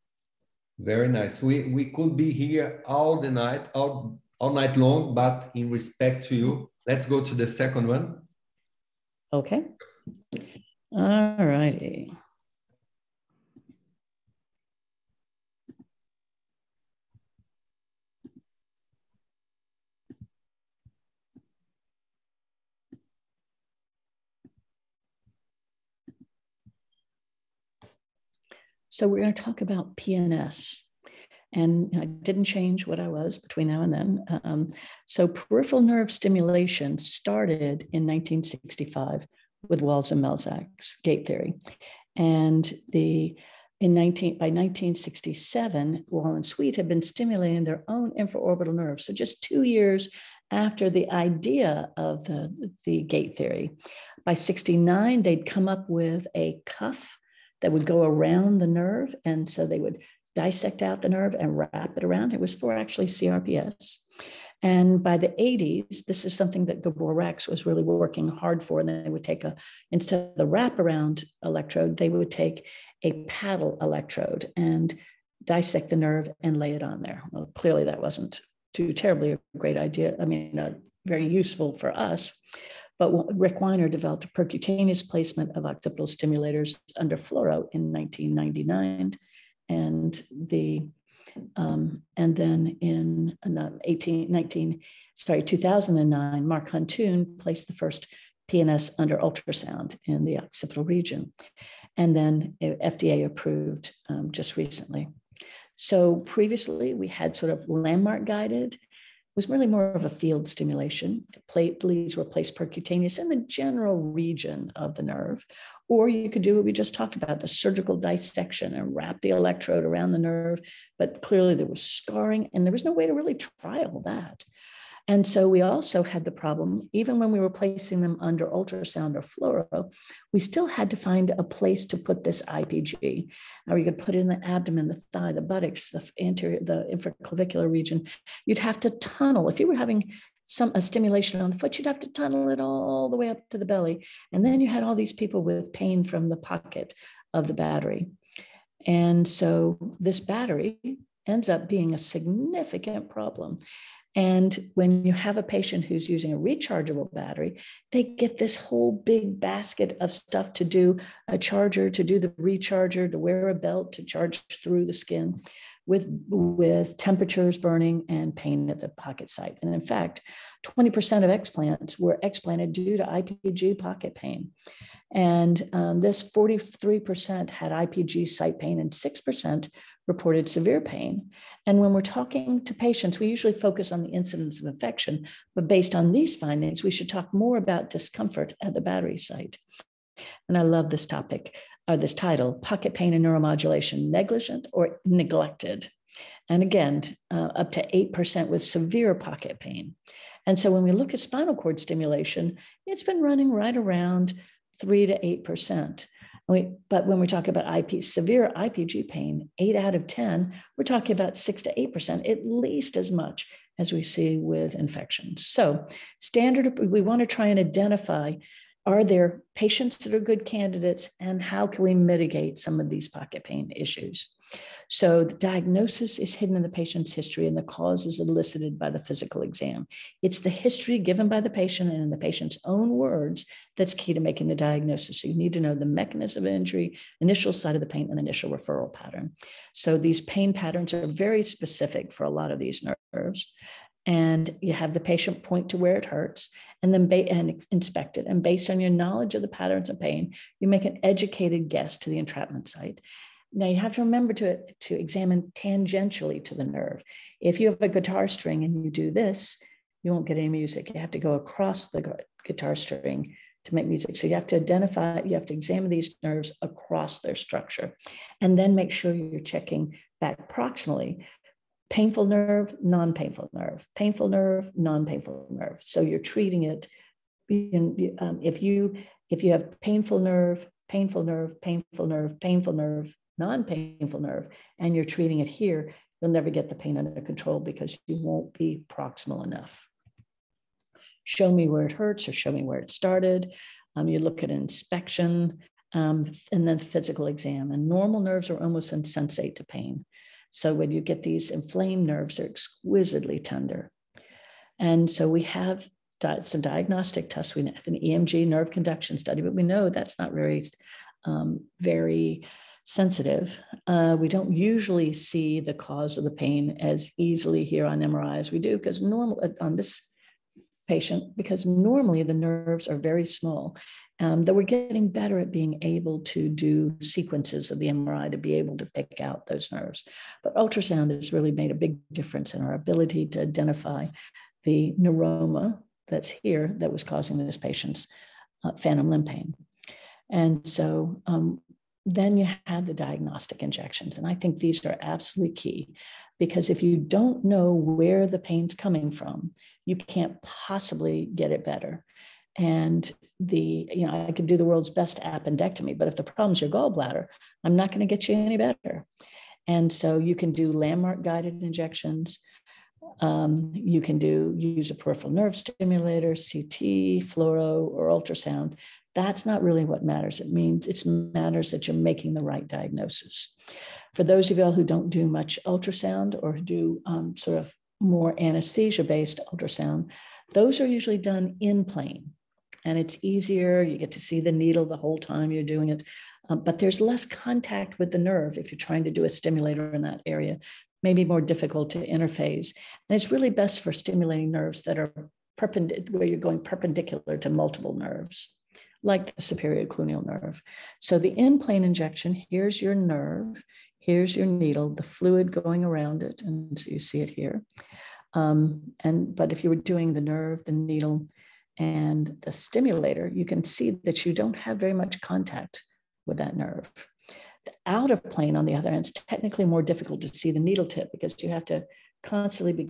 Speaker 2: Very nice. We, we could be here all the night, all, all night long, but in respect to you, let's go to the second one.
Speaker 3: Okay. All righty. So we're going to talk about PNS. And I didn't change what I was between now and then. Um, so peripheral nerve stimulation started in 1965 with Walls and Melzack's gate theory. And the in 19, by 1967, Wall and Sweet had been stimulating their own infraorbital nerves. So just two years after the idea of the, the gate theory. By 69, they'd come up with a cuff that would go around the nerve. And so they would dissect out the nerve and wrap it around. It was for actually CRPS. And by the 80s, this is something that Gabor Racz was really working hard for. And they would take a, instead of the wraparound electrode, they would take a paddle electrode and dissect the nerve and lay it on there. Well, clearly that wasn't too terribly a great idea. I mean, uh, very useful for us. But Rick Weiner developed a percutaneous placement of occipital stimulators under fluoro in 1999. And the um, and then in, in 18, 19, sorry, 2009, Marc Huntoon placed the first PNS under ultrasound in the occipital region. And then FDA approved um, just recently. So previously we had sort of landmark guided was really more of a field stimulation. Plate leads were placed percutaneous in the general region of the nerve. Or you could do what we just talked about, the surgical dissection and wrap the electrode around the nerve. But clearly there was scarring and there was no way to really trial that. And so we also had the problem, even when we were placing them under ultrasound or fluoro, we still had to find a place to put this IPG. Or you could put it in the abdomen, the thigh, the buttocks, the anterior, the infraclavicular region. You'd have to tunnel. If you were having some a stimulation on the foot, you'd have to tunnel it all the way up to the belly. And then you had all these people with pain from the pocket of the battery. And so this battery ends up being a significant problem. And when you have a patient who's using a rechargeable battery, they get this whole big basket of stuff to do a charger, to do the recharger, to wear a belt, to charge through the skin with, with temperatures burning and pain at the pocket site. And in fact, 20% of explants were explanted due to IPG pocket pain. And um, this 43% had IPG site pain and 6% reported severe pain. And when we're talking to patients, we usually focus on the incidence of infection, but based on these findings, we should talk more about discomfort at the battery site. And I love this topic, or this title, Pocket Pain and Neuromodulation, Negligent or Neglected. And again, uh, up to 8% with severe pocket pain. And so when we look at spinal cord stimulation, it's been running right around 3 to 8%. We, but when we talk about IP, severe IPG pain, eight out of 10, we're talking about six to 8%, at least as much as we see with infections. So, standard, we want to try and identify are there patients that are good candidates and how can we mitigate some of these pocket pain issues? So the diagnosis is hidden in the patient's history and the cause is elicited by the physical exam. It's the history given by the patient and in the patient's own words that's key to making the diagnosis. So you need to know the mechanism of injury, initial site of the pain, and initial referral pattern. So these pain patterns are very specific for a lot of these nerves and you have the patient point to where it hurts and then ba- and inspect it. And based on your knowledge of the patterns of pain, you make an educated guess to the entrapment site. Now you have to remember to, to examine tangentially to the nerve. If you have a guitar string and you do this, you won't get any music. You have to go across the guitar string to make music. So you have to identify, you have to examine these nerves across their structure and then make sure you're checking back proximally painful nerve, non painful nerve, painful nerve, non painful nerve. So you're treating it. Um, if you if you have painful nerve, painful nerve, painful nerve, painful nerve, non painful nerve, and you're treating it here, you'll never get the pain under control because you won't be proximal enough. Show me where it hurts or show me where it started. Um, you look at inspection um, and then physical exam. And normal nerves are almost insensate to pain. So when you get these inflamed nerves, they're exquisitely tender. And so we have some diagnostic tests. We have an EMG nerve conduction study, but we know that's not very, um, very sensitive. Uh, we don't usually see the cause of the pain as easily here on MRI as we do because normal uh, on this patient, because normally the nerves are very small um, that we're getting better at being able to do sequences of the MRI to be able to pick out those nerves. But ultrasound has really made a big difference in our ability to identify the neuroma that's here that was causing this patient's uh, phantom limb pain. And so um, then you have the diagnostic injections. And I think these are absolutely key because if you don't know where the pain's coming from, you can't possibly get it better. And the, you know, I could do the world's best appendectomy, but if the problem's your gallbladder, I'm not going to get you any better. And so you can do landmark guided injections. Um, you can do use a peripheral nerve stimulator, CT, fluoro, or ultrasound. That's not really what matters. It means it matters that you're making the right diagnosis. For those of you all who don't do much ultrasound or do um, sort of more anesthesia based ultrasound, those are usually done in plane and it's easier. You get to see the needle the whole time you're doing it. Um, but there's less contact with the nerve if you're trying to do a stimulator in that area, maybe more difficult to interface. And it's really best for stimulating nerves that are perpendicular, where you're going perpendicular to multiple nerves, like the superior cluneal nerve. So the in-plane injection, here's your nerve, here's your needle, the fluid going around it, and so you see it here. Um, and but if you were doing the nerve, the needle, and the stimulator, you can see that you don't have very much contact with that nerve. The out of plane, on the other hand, is technically more difficult to see the needle tip because you have to constantly be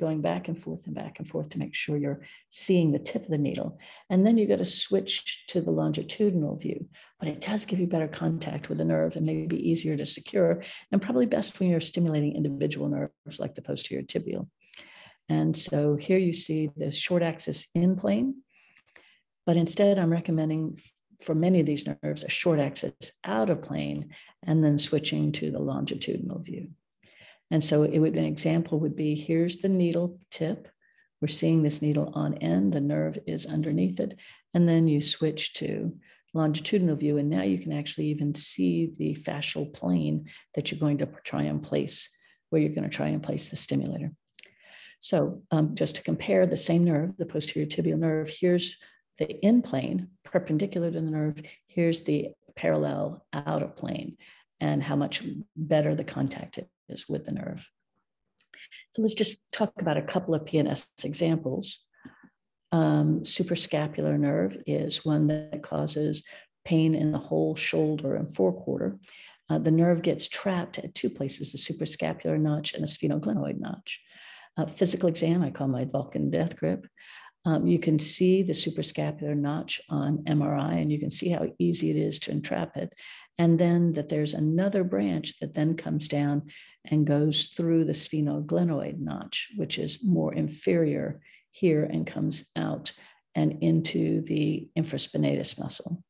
Speaker 3: going back and forth and back and forth to make sure you're seeing the tip of the needle. And then you got to switch to the longitudinal view, but it does give you better contact with the nerve and maybe easier to secure and probably best when you're stimulating individual nerves like the posterior tibial. And so here you see the short axis in plane, but instead I'm recommending for many of these nerves a short axis out of plane and then switching to the longitudinal view. And so it would an example would be here's the needle tip. We're seeing this needle on end, the nerve is underneath it, and then you switch to longitudinal view, and now you can actually even see the fascial plane that you're going to try and place, where you're going to try and place the stimulator. So um, just to compare the same nerve, the posterior tibial nerve, here's the in plane perpendicular to the nerve. Here's the parallel out of plane and how much better the contact is with the nerve. So let's just talk about a couple of PNS examples. Um, suprascapular nerve is one that causes pain in the whole shoulder and forequarter. Uh, the nerve gets trapped at two places, the suprascapular notch and the spinoglenoid notch uh, physical exam, I call my Vulcan death grip. Um, you can see the suprascapular notch on MRI, and you can see how easy it is to entrap it. And then that there's another branch that then comes down and goes through the spinoglenoid notch, which is more inferior here and comes out and into the infraspinatus muscle.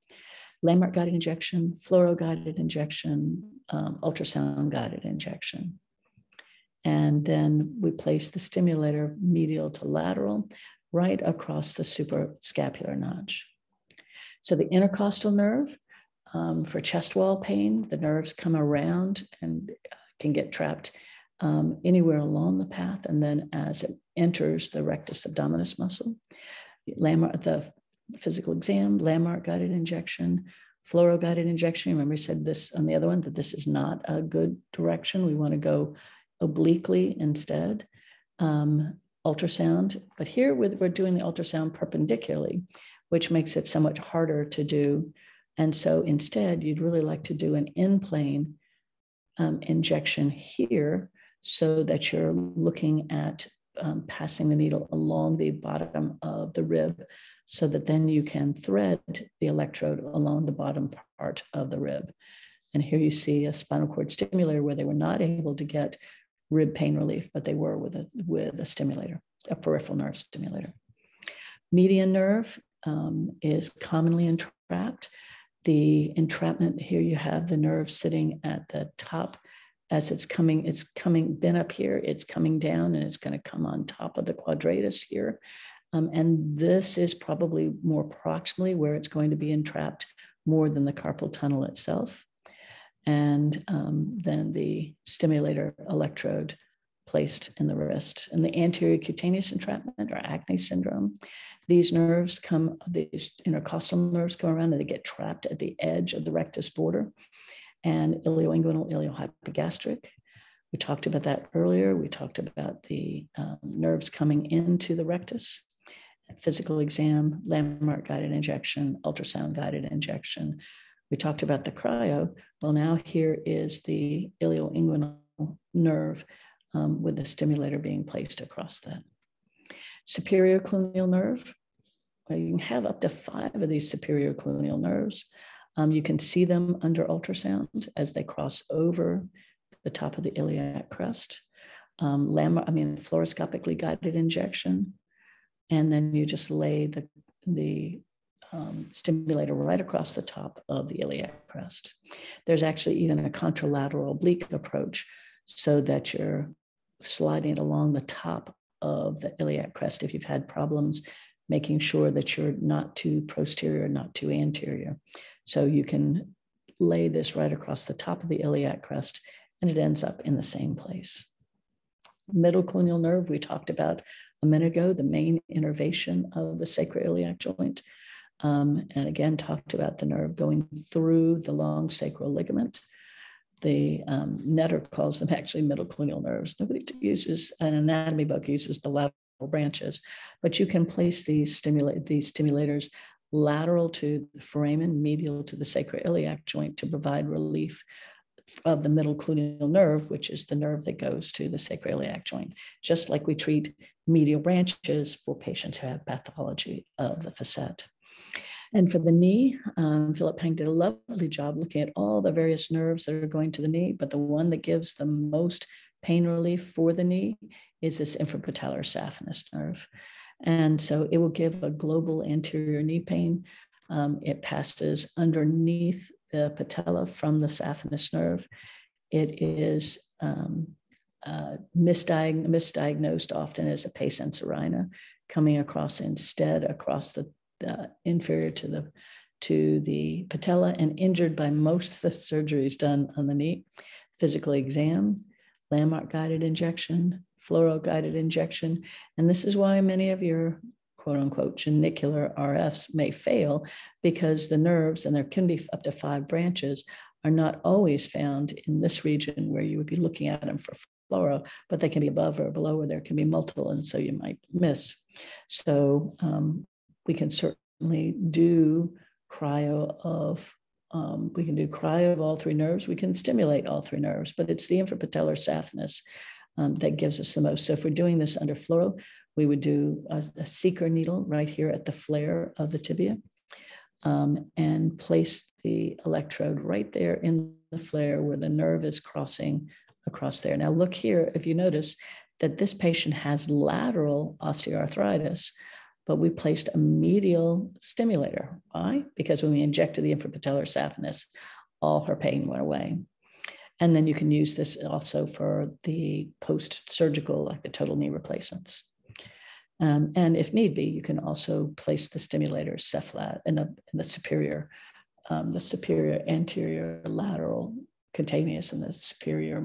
Speaker 3: Landmark guided injection, fluoro guided injection, um, ultrasound guided injection. And then we place the stimulator medial to lateral right across the suprascapular notch. So the intercostal nerve um, for chest wall pain, the nerves come around and uh, can get trapped um, anywhere along the path. And then as it enters the rectus abdominis muscle, landmark, the physical exam, landmark guided injection, fluoro guided injection. Remember, I said this on the other one that this is not a good direction. We want to go obliquely instead, um, ultrasound. But here we're doing the ultrasound perpendicularly, which makes it so much harder to do. And so instead, you'd really like to do an in plane um, injection here so that you're looking at um, passing the needle along the bottom of the rib so that then you can thread the electrode along the bottom part of the rib. And here you see a spinal cord stimulator where they were not able to get rib pain relief, but they were with a, with a stimulator, a peripheral nerve stimulator. Median nerve um, is commonly entrapped. The entrapment here, you have the nerve sitting at the top as it's coming, it's coming, been up here, it's coming down and it's going to come on top of the quadratus here. Um, and this is probably more proximally where it's going to be entrapped more than the carpal tunnel itself and um, then the stimulator electrode placed in the wrist. And the anterior cutaneous entrapment or acne syndrome, these nerves come, these intercostal nerves come around and they get trapped at the edge of the rectus border and ilioinguinal, iliohypogastric. We talked about that earlier. We talked about the um, nerves coming into the rectus, physical exam, landmark guided injection, ultrasound guided injection. We talked about the cryo. Well, now here is the ilioinguinal nerve um, with the stimulator being placed across that. Superior cluneal nerve, well, you can have up to five of these superior cluneal nerves. Um, you can see them under ultrasound as they cross over the top of the iliac crest. Um, I mean, fluoroscopically guided injection. And then you just lay the, the um, stimulator right across the top of the iliac crest. There's actually even a contralateral oblique approach so that you're sliding it along the top of the iliac crest if you've had problems making sure that you're not too posterior, not too anterior. So you can lay this right across the top of the iliac crest and it ends up in the same place. Middle cluneal nerve, we talked about a minute ago, the main innervation of the sacroiliac joint. Um, and again, talked about the nerve going through the long sacral ligament the um, Netter calls them actually middle cluneal nerves. Nobody uses an anatomy book uses the lateral branches, but you can place these stimulate these stimulators lateral to the foramen, medial to the sacroiliac joint to provide relief of the middle cluneal nerve, which is the nerve that goes to the sacroiliac joint, just like we treat medial branches for patients who have pathology of the facet. And for the knee, um, Philip Peng did a lovely job looking at all the various nerves that are going to the knee, but the one that gives the most pain relief for the knee is this infrapatellar saphenous nerve. And so it will give a global anterior knee pain. Um, it passes underneath the patella from the saphenous nerve. It is um, uh, misdiag- misdiagnosed often as a pes anserina coming across instead across the uh, inferior to the to the patella and injured by most of the surgeries done on the knee. Physical exam, landmark guided injection, fluoro guided injection. And this is why many of your quote unquote genicular RFs may fail because the nerves, and there can be up to five branches, are not always found in this region where you would be looking at them for fluoro, but they can be above or below, or there can be multiple, and so you might miss. So um, we can certainly do cryo of um, we can do cryo of all three nerves. We can stimulate all three nerves, but it's the infrapatellar saphenous um, that gives us the most. So if we're doing this under fluoro, we would do a, a Seeker needle right here at the flare of the tibia um, and place the electrode right there in the flare where the nerve is crossing across there. Now look here, if you notice that this patient has lateral osteoarthritis, but we placed a medial stimulator. Why? Because when we injected the infrapatellar saphenous, all her pain went away. And then you can use this also for the post surgical, like the total knee replacements. Um, and if need be, you can also place the stimulator cephalad in the, in the superior, um, the superior anterior lateral cutaneous and the superior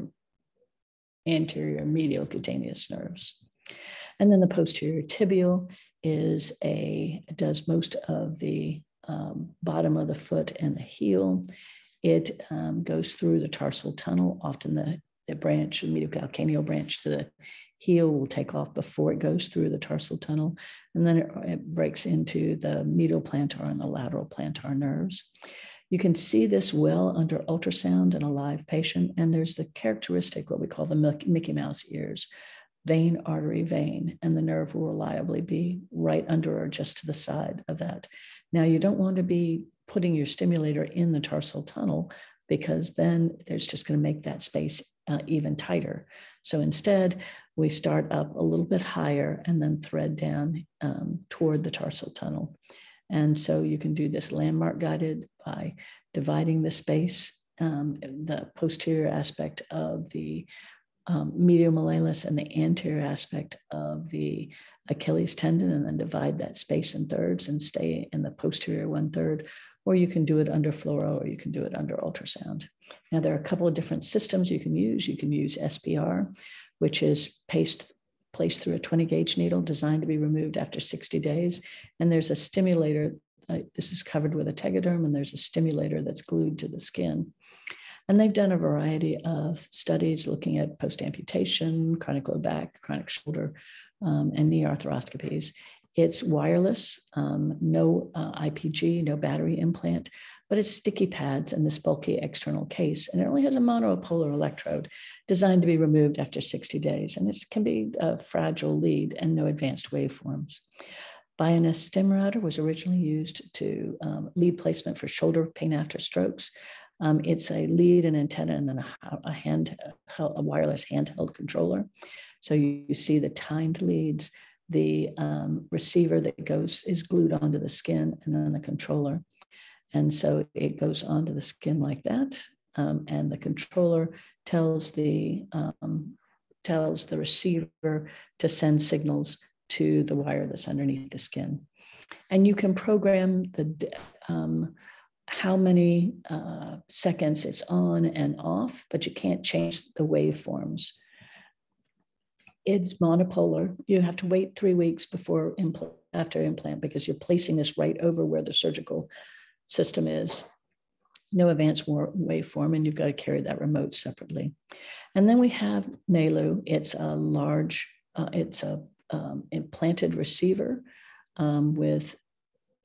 Speaker 3: anterior medial cutaneous nerves. And then the posterior tibial is a, does most of the um, bottom of the foot and the heel. It um, goes through the tarsal tunnel, often the, the branch, the medial calcaneal branch to the heel will take off before it goes through the tarsal tunnel. And then it, it breaks into the medial plantar and the lateral plantar nerves. You can see this well under ultrasound in a live patient. And there's the characteristic, what we call the Mickey Mouse ears, vein, artery, vein, and the nerve will reliably be right under or just to the side of that. Now, you don't want to be putting your stimulator in the tarsal tunnel because then there's just going to make that space uh, even tighter. So instead, we start up a little bit higher and then thread down um, toward the tarsal tunnel. And so you can do this landmark guided by dividing the space, um, the posterior aspect of the um, medial malleolus and the anterior aspect of the Achilles tendon, and then divide that space in thirds and stay in the posterior one third. Or you can do it under fluoro or you can do it under ultrasound. Now, there are a couple of different systems you can use. You can use SPR, which is paced, placed through a 20 gauge needle designed to be removed after 60 days. And there's a stimulator. Uh, this is covered with a tegaderm, and there's a stimulator that's glued to the skin. And they've done a variety of studies looking at post amputation, chronic low back, chronic shoulder, um, and knee arthroscopies. It's wireless, um, no uh, IPG, no battery implant, but it's sticky pads and this bulky external case. And it only has a monopolar electrode designed to be removed after 60 days. And it can be a fragile lead and no advanced waveforms. Bioness StimRouter was originally used to um, lead placement for shoulder pain after strokes. Um, it's a lead and antenna and then a, a hand, a wireless handheld controller. So you, you see the tined leads, the um, receiver that goes is glued onto the skin, and then the controller. And so it goes onto the skin like that, um, and the controller tells the um, tells the receiver to send signals to the wire that's underneath the skin. And you can program the um, how many uh, seconds it's on and off, but you can't change the waveforms. It's monopolar. You have to wait three weeks before impl- after implant because you're placing this right over where the surgical system is. No advanced waveform, and you've got to carry that remote separately. And then we have NALU. It's a large, uh, it's a um, implanted receiver um, with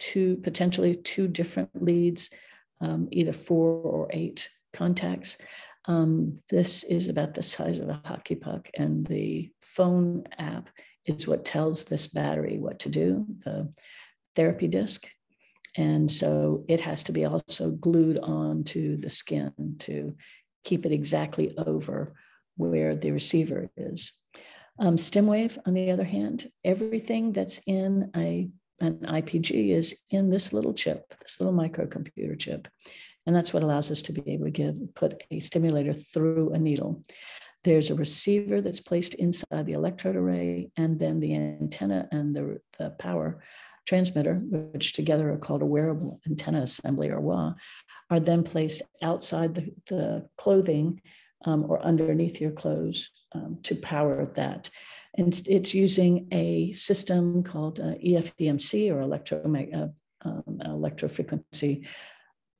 Speaker 3: two, potentially two different leads, um, either four or eight contacts. Um, this is about the size of a hockey puck, and the phone app is what tells this battery what to do. The therapy disc and so it has to be also glued onto the skin to keep it exactly over where the receiver is. Um, StimWave, on the other hand, everything that's in a, an IPG is in this little chip, this little microcomputer chip. And that's what allows us to be able to give, put a stimulator through a needle. There's a receiver that's placed inside the electrode array, and then the antenna and the, the power transmitter, which together are called a wearable antenna assembly or WA, are then placed outside the, the clothing um, or underneath your clothes um, to power that. And it's using a system called uh, EFDMC or electro, uh, um, electrofrequency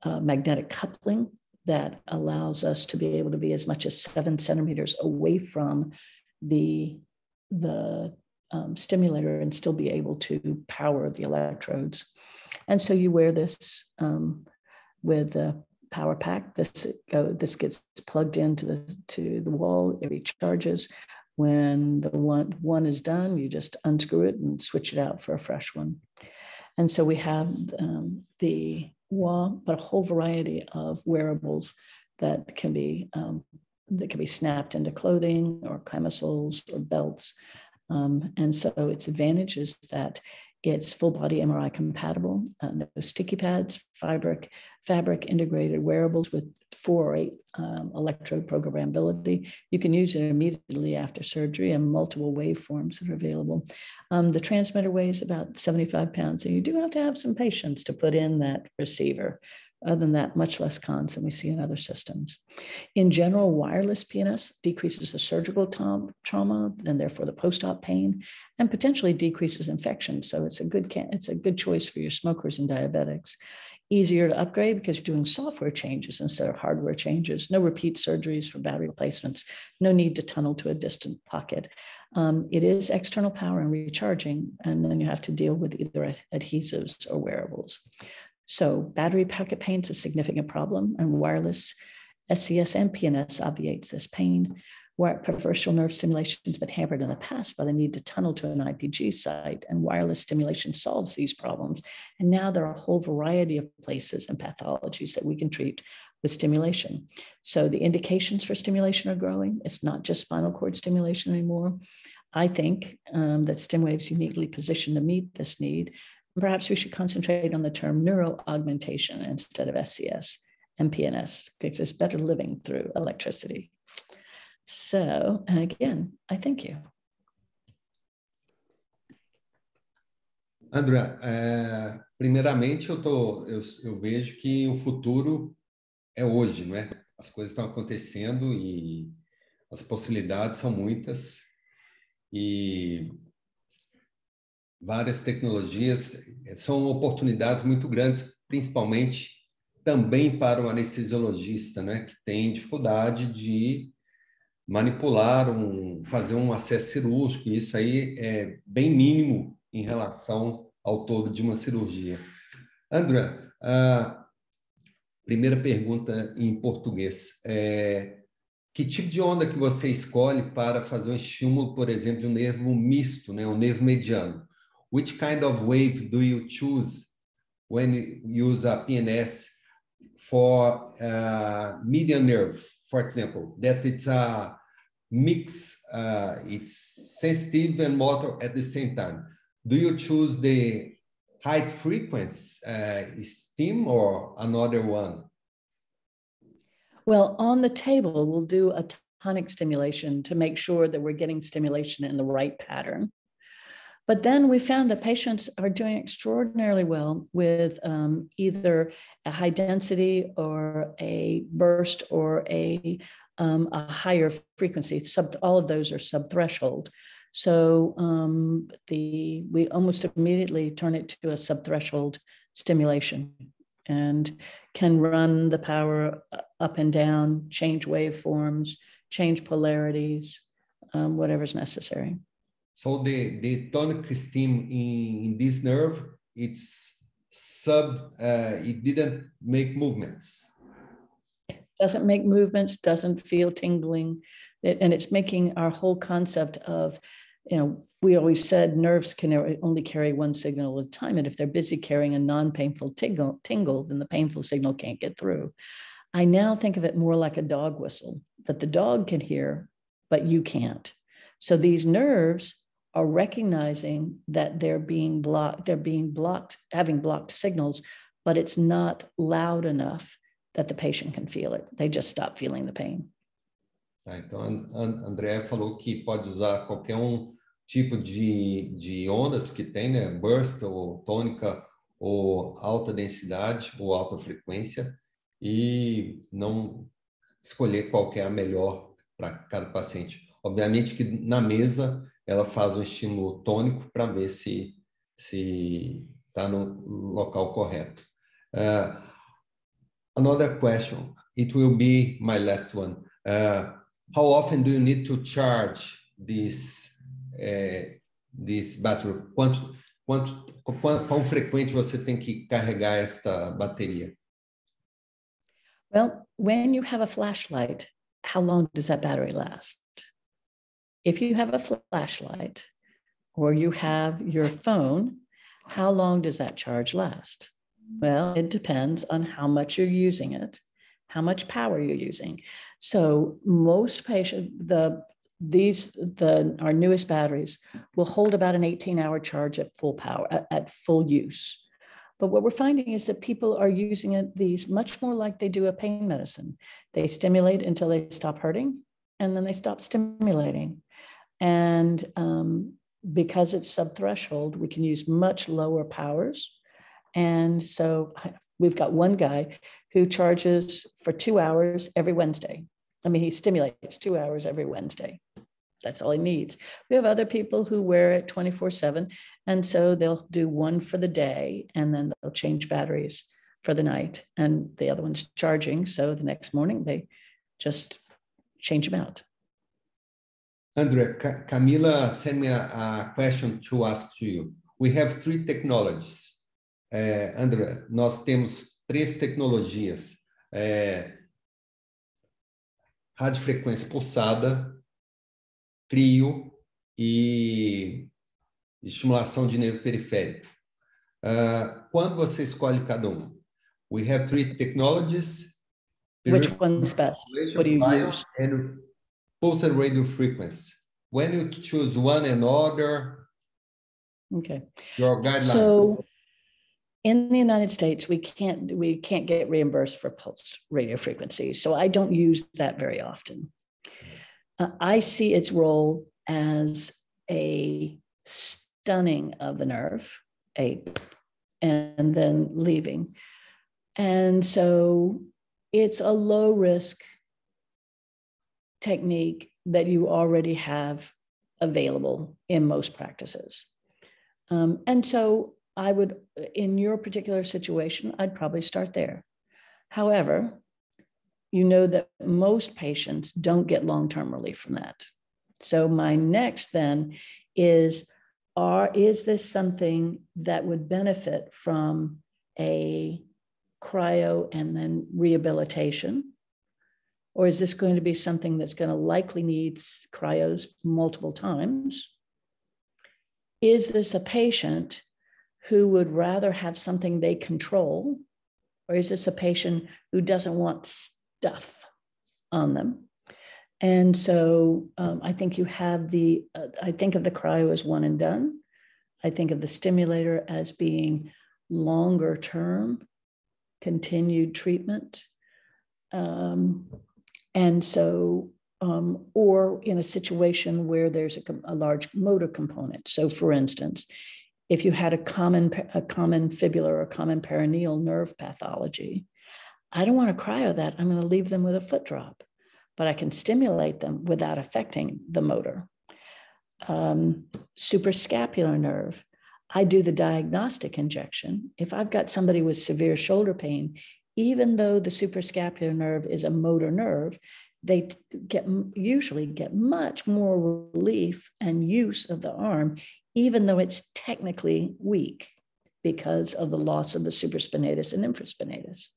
Speaker 3: uh, magnetic coupling that allows us to be able to be as much as seven centimeters away from the the um, stimulator and still be able to power the electrodes. And so you wear this um, with the power pack. This go, this gets plugged into the to the wall. It recharges. When the one one is done, you just unscrew it and switch it out for a fresh one. And so we have um, the wall, but a whole variety of wearables that can be um, that can be snapped into clothing or camisoles or belts um, and so its advantage is that it's full body MRI compatible, uh, no sticky pads, fabric, fabric integrated wearables with four or eight um, electrode programmability. You can use it immediately after surgery and multiple waveforms that are available. Um, the transmitter weighs about 75 pounds, so you do have to have some patience to put in that receiver. Other than that, much less cons than we see in other systems. In general, wireless PNS decreases the surgical trauma and therefore the post-op pain, and potentially decreases infection. So it's a good it's a good choice for your smokers and diabetics. Easier to upgrade because you're doing software changes instead of hardware changes. No repeat surgeries for battery replacements. No need to tunnel to a distant pocket. Um, it is external power and recharging, and then you have to deal with either adhesives or wearables. So battery pocket pain is a significant problem, and wireless SCS and PNS obviates this pain. Where peripheral nerve stimulation has been hampered in the past by the need to tunnel to an IPG site, and wireless stimulation solves these problems. And now there are a whole variety of places and pathologies that we can treat with stimulation. So the indications for stimulation are growing. It's not just spinal cord stimulation anymore. I think um, that StimWave's uniquely positioned to meet this need Perhaps we should concentrate on the term neuroaugmentation instead of SCS and PNS because it's better living through electricity. So, and again, I thank you.
Speaker 2: André, é, primeiramente eu, tô, eu, eu vejo que o futuro é hoje, não é? As coisas estão acontecendo e as possibilidades são muitas e várias tecnologias são oportunidades muito grandes, principalmente também para o anestesiologista, né, que tem dificuldade de manipular, um, fazer um acesso cirúrgico, isso aí é bem mínimo em relação ao todo de uma cirurgia. André, a primeira pergunta em português. É, que tipo de onda que você escolhe para fazer um estímulo, por exemplo, de um nervo misto, né, um nervo mediano? Which kind of wave do you choose when you use a PNS for a median nerve, for example, that it's a mix, uh, it's sensitive and motor at the same time. Do you choose the high frequency uh, stim or another one?
Speaker 3: Well, on the table, we'll do a tonic stimulation to make sure that we're getting stimulation in the right pattern. But then we found that patients are doing extraordinarily well with um, either a high density or a burst or a, um, a higher frequency. Sub, all of those are subthreshold. So um, the we almost immediately turn it to a subthreshold stimulation and can run the power up and down, change waveforms, change polarities, um, whatever's necessary.
Speaker 2: So the, the tonic stim in, in this nerve, it's sub, uh, it didn't make movements.
Speaker 3: Doesn't make movements, doesn't feel tingling. It, and it's making our whole concept of, you know, we always said nerves can only carry one signal at a time. And if they're busy carrying a non painful tingle, tingle, then the painful signal can't get through. I now think of it more like a dog whistle that the dog can hear, but you can't. So these nerves are recognizing that they're being blocked, they're being blocked, having blocked signals, but it's not loud enough that the patient can feel it. They just stop feeling the pain.
Speaker 2: Tá, então, André falou que pode usar qualquer um tipo de, de ondas que tem, né? Burst ou tônica ou alta densidade ou alta frequência e não escolher qual é a melhor para cada paciente. Obviamente que na mesa ela faz um estímulo tônico para ver se se está no local correto. Uh, another question, it will be my last one. Uh, how often do you need to charge this uh, this battery? Quanto quanto quão, quão frequente você tem que carregar esta bateria?
Speaker 3: Well, when you have a flashlight, how long does that battery last? If you have a flashlight or you have your phone, how long does that charge last? Well, it depends on how much you're using it, how much power you're using. So most patients, the these the our newest batteries will hold about an 18 hour charge at full power at, at full use but what we're finding is that people are using it, these much more like they do a pain medicine. They stimulate until they stop hurting, and then they stop stimulating. And um, because it's subthreshold, we can use much lower powers. And so we've got one guy who charges for two hours every Wednesday. I mean, he stimulates two hours every Wednesday. That's all he needs. We have other people who wear it 24 7. And so they'll do one for the day and then they'll change batteries for the night. And the other one's charging. So the next morning they just change them out.
Speaker 2: Andrea, Camila sent me a, a, question to ask to you. We have three technologies. É, André, nós temos três tecnologias. É, radiofrequência pulsada, crio e estimulação de nervo periférico. Uh, quando você escolhe cada um? We have three technologies.
Speaker 3: Which one's best? What do you use?
Speaker 2: And pulsar radio frequency. When you choose one and other,
Speaker 3: okay.
Speaker 2: Your guideline.
Speaker 3: So in the United States, we can't we can't get reimbursed for pulsed radio frequency. So I don't use that very often. Uh, I see its role as a stunning of the nerve, a and then leaving. And so it's a low risk technique that you already have available in most practices. Um, and so I would, in your particular situation, I'd probably start there. However, you know that most patients don't get long term relief from that. So, my next then is are, is this something that would benefit from a cryo and then rehabilitation? Or is this going to be something that's going to likely need cryos multiple times? Is this a patient who would rather have something they control? Or is this a patient who doesn't want stuff on them? And so um, I think you have the, uh, I think of the cryo as one and done. I think of the stimulator as being longer term, continued treatment. Um, and so, um, or in a situation where there's a, a, large motor component. So, for instance, if you had a common a common fibular or common peroneal nerve pathology, I don't want to cryo that. I'm going to leave them with a foot drop, but I can stimulate them without affecting the motor. Um, suprascapular nerve. I do the diagnostic injection. If I've got somebody with severe shoulder pain, even though the suprascapular nerve is a motor nerve, they get usually get much more relief and use of the arm, even though it's technically weak because of the loss of the supraspinatus and infraspinatus.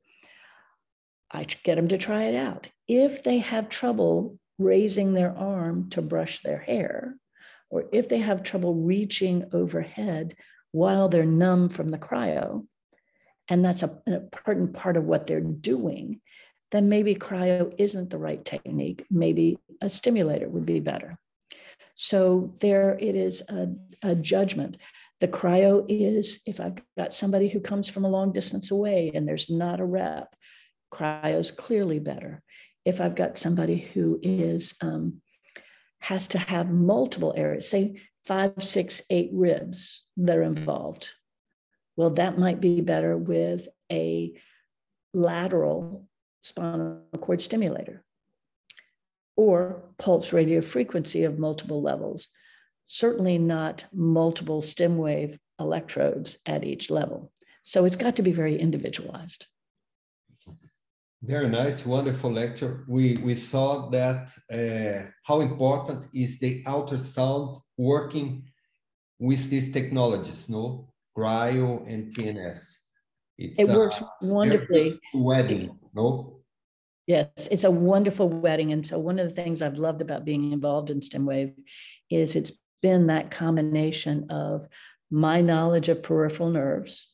Speaker 3: I get them to try it out. If they have trouble raising their arm to brush their hair, or if they have trouble reaching overhead while they're numb from the cryo, and that's a, an important part of what they're doing, then maybe cryo isn't the right technique. Maybe a stimulator would be better. So there it is a, a judgment. The cryo is if I've got somebody who comes from a long distance away and there's not a rep, cryo is clearly better. If I've got somebody who is um, has to have multiple areas, say five, six, eight ribs that are involved, well, that might be better with a lateral spinal cord stimulator or pulse radio frequency of multiple levels. Certainly not multiple Stimwave electrodes at each level. So it's got to be very individualized.
Speaker 2: Very nice, wonderful lecture. We, we saw that uh, how important is the ultrasound working with these technologies, no? cryo and TNS.
Speaker 3: It's it works wonderfully.
Speaker 2: Wedding, no?
Speaker 3: Yes, it's a wonderful wedding. And so one of the things I've loved about being involved in Stimwave is it's been that combination of my knowledge of peripheral nerves.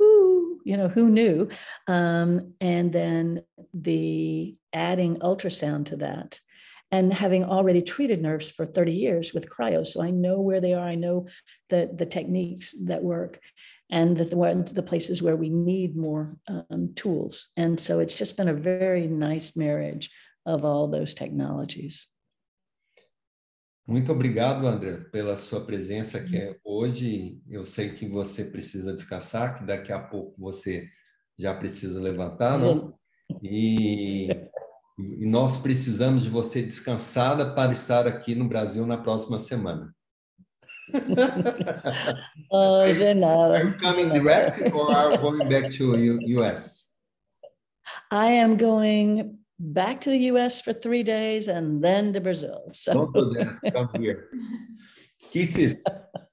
Speaker 3: Ooh, you know, who knew? Um, and then the adding ultrasound to that and having already treated nerves for 30 years with cryo so i know where they are i know the, the techniques that work and the, the places where we need more um, tools and so it's just been a very nice marriage of all those technologies
Speaker 2: Muito obrigado, André, pela sua presença aqui hoje. Eu sei que você precisa descansar, que daqui a pouco você já precisa levantar, não? E E nós precisamos de você descansada para estar aqui no Brasil na próxima semana. [LAUGHS]
Speaker 3: oh, Janela.
Speaker 2: Are you coming direct or are you going back to US?
Speaker 3: I am going back to the US for three days and then to Brazil. So.
Speaker 2: Don't do that. Come here. Kisses.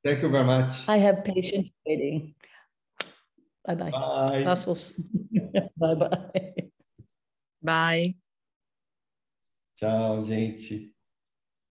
Speaker 2: Thank you very much.
Speaker 3: I have patience waiting. Bye-bye.
Speaker 2: Bye. [LAUGHS]
Speaker 3: Bye-bye.
Speaker 5: Bye.
Speaker 2: Tchau, gente.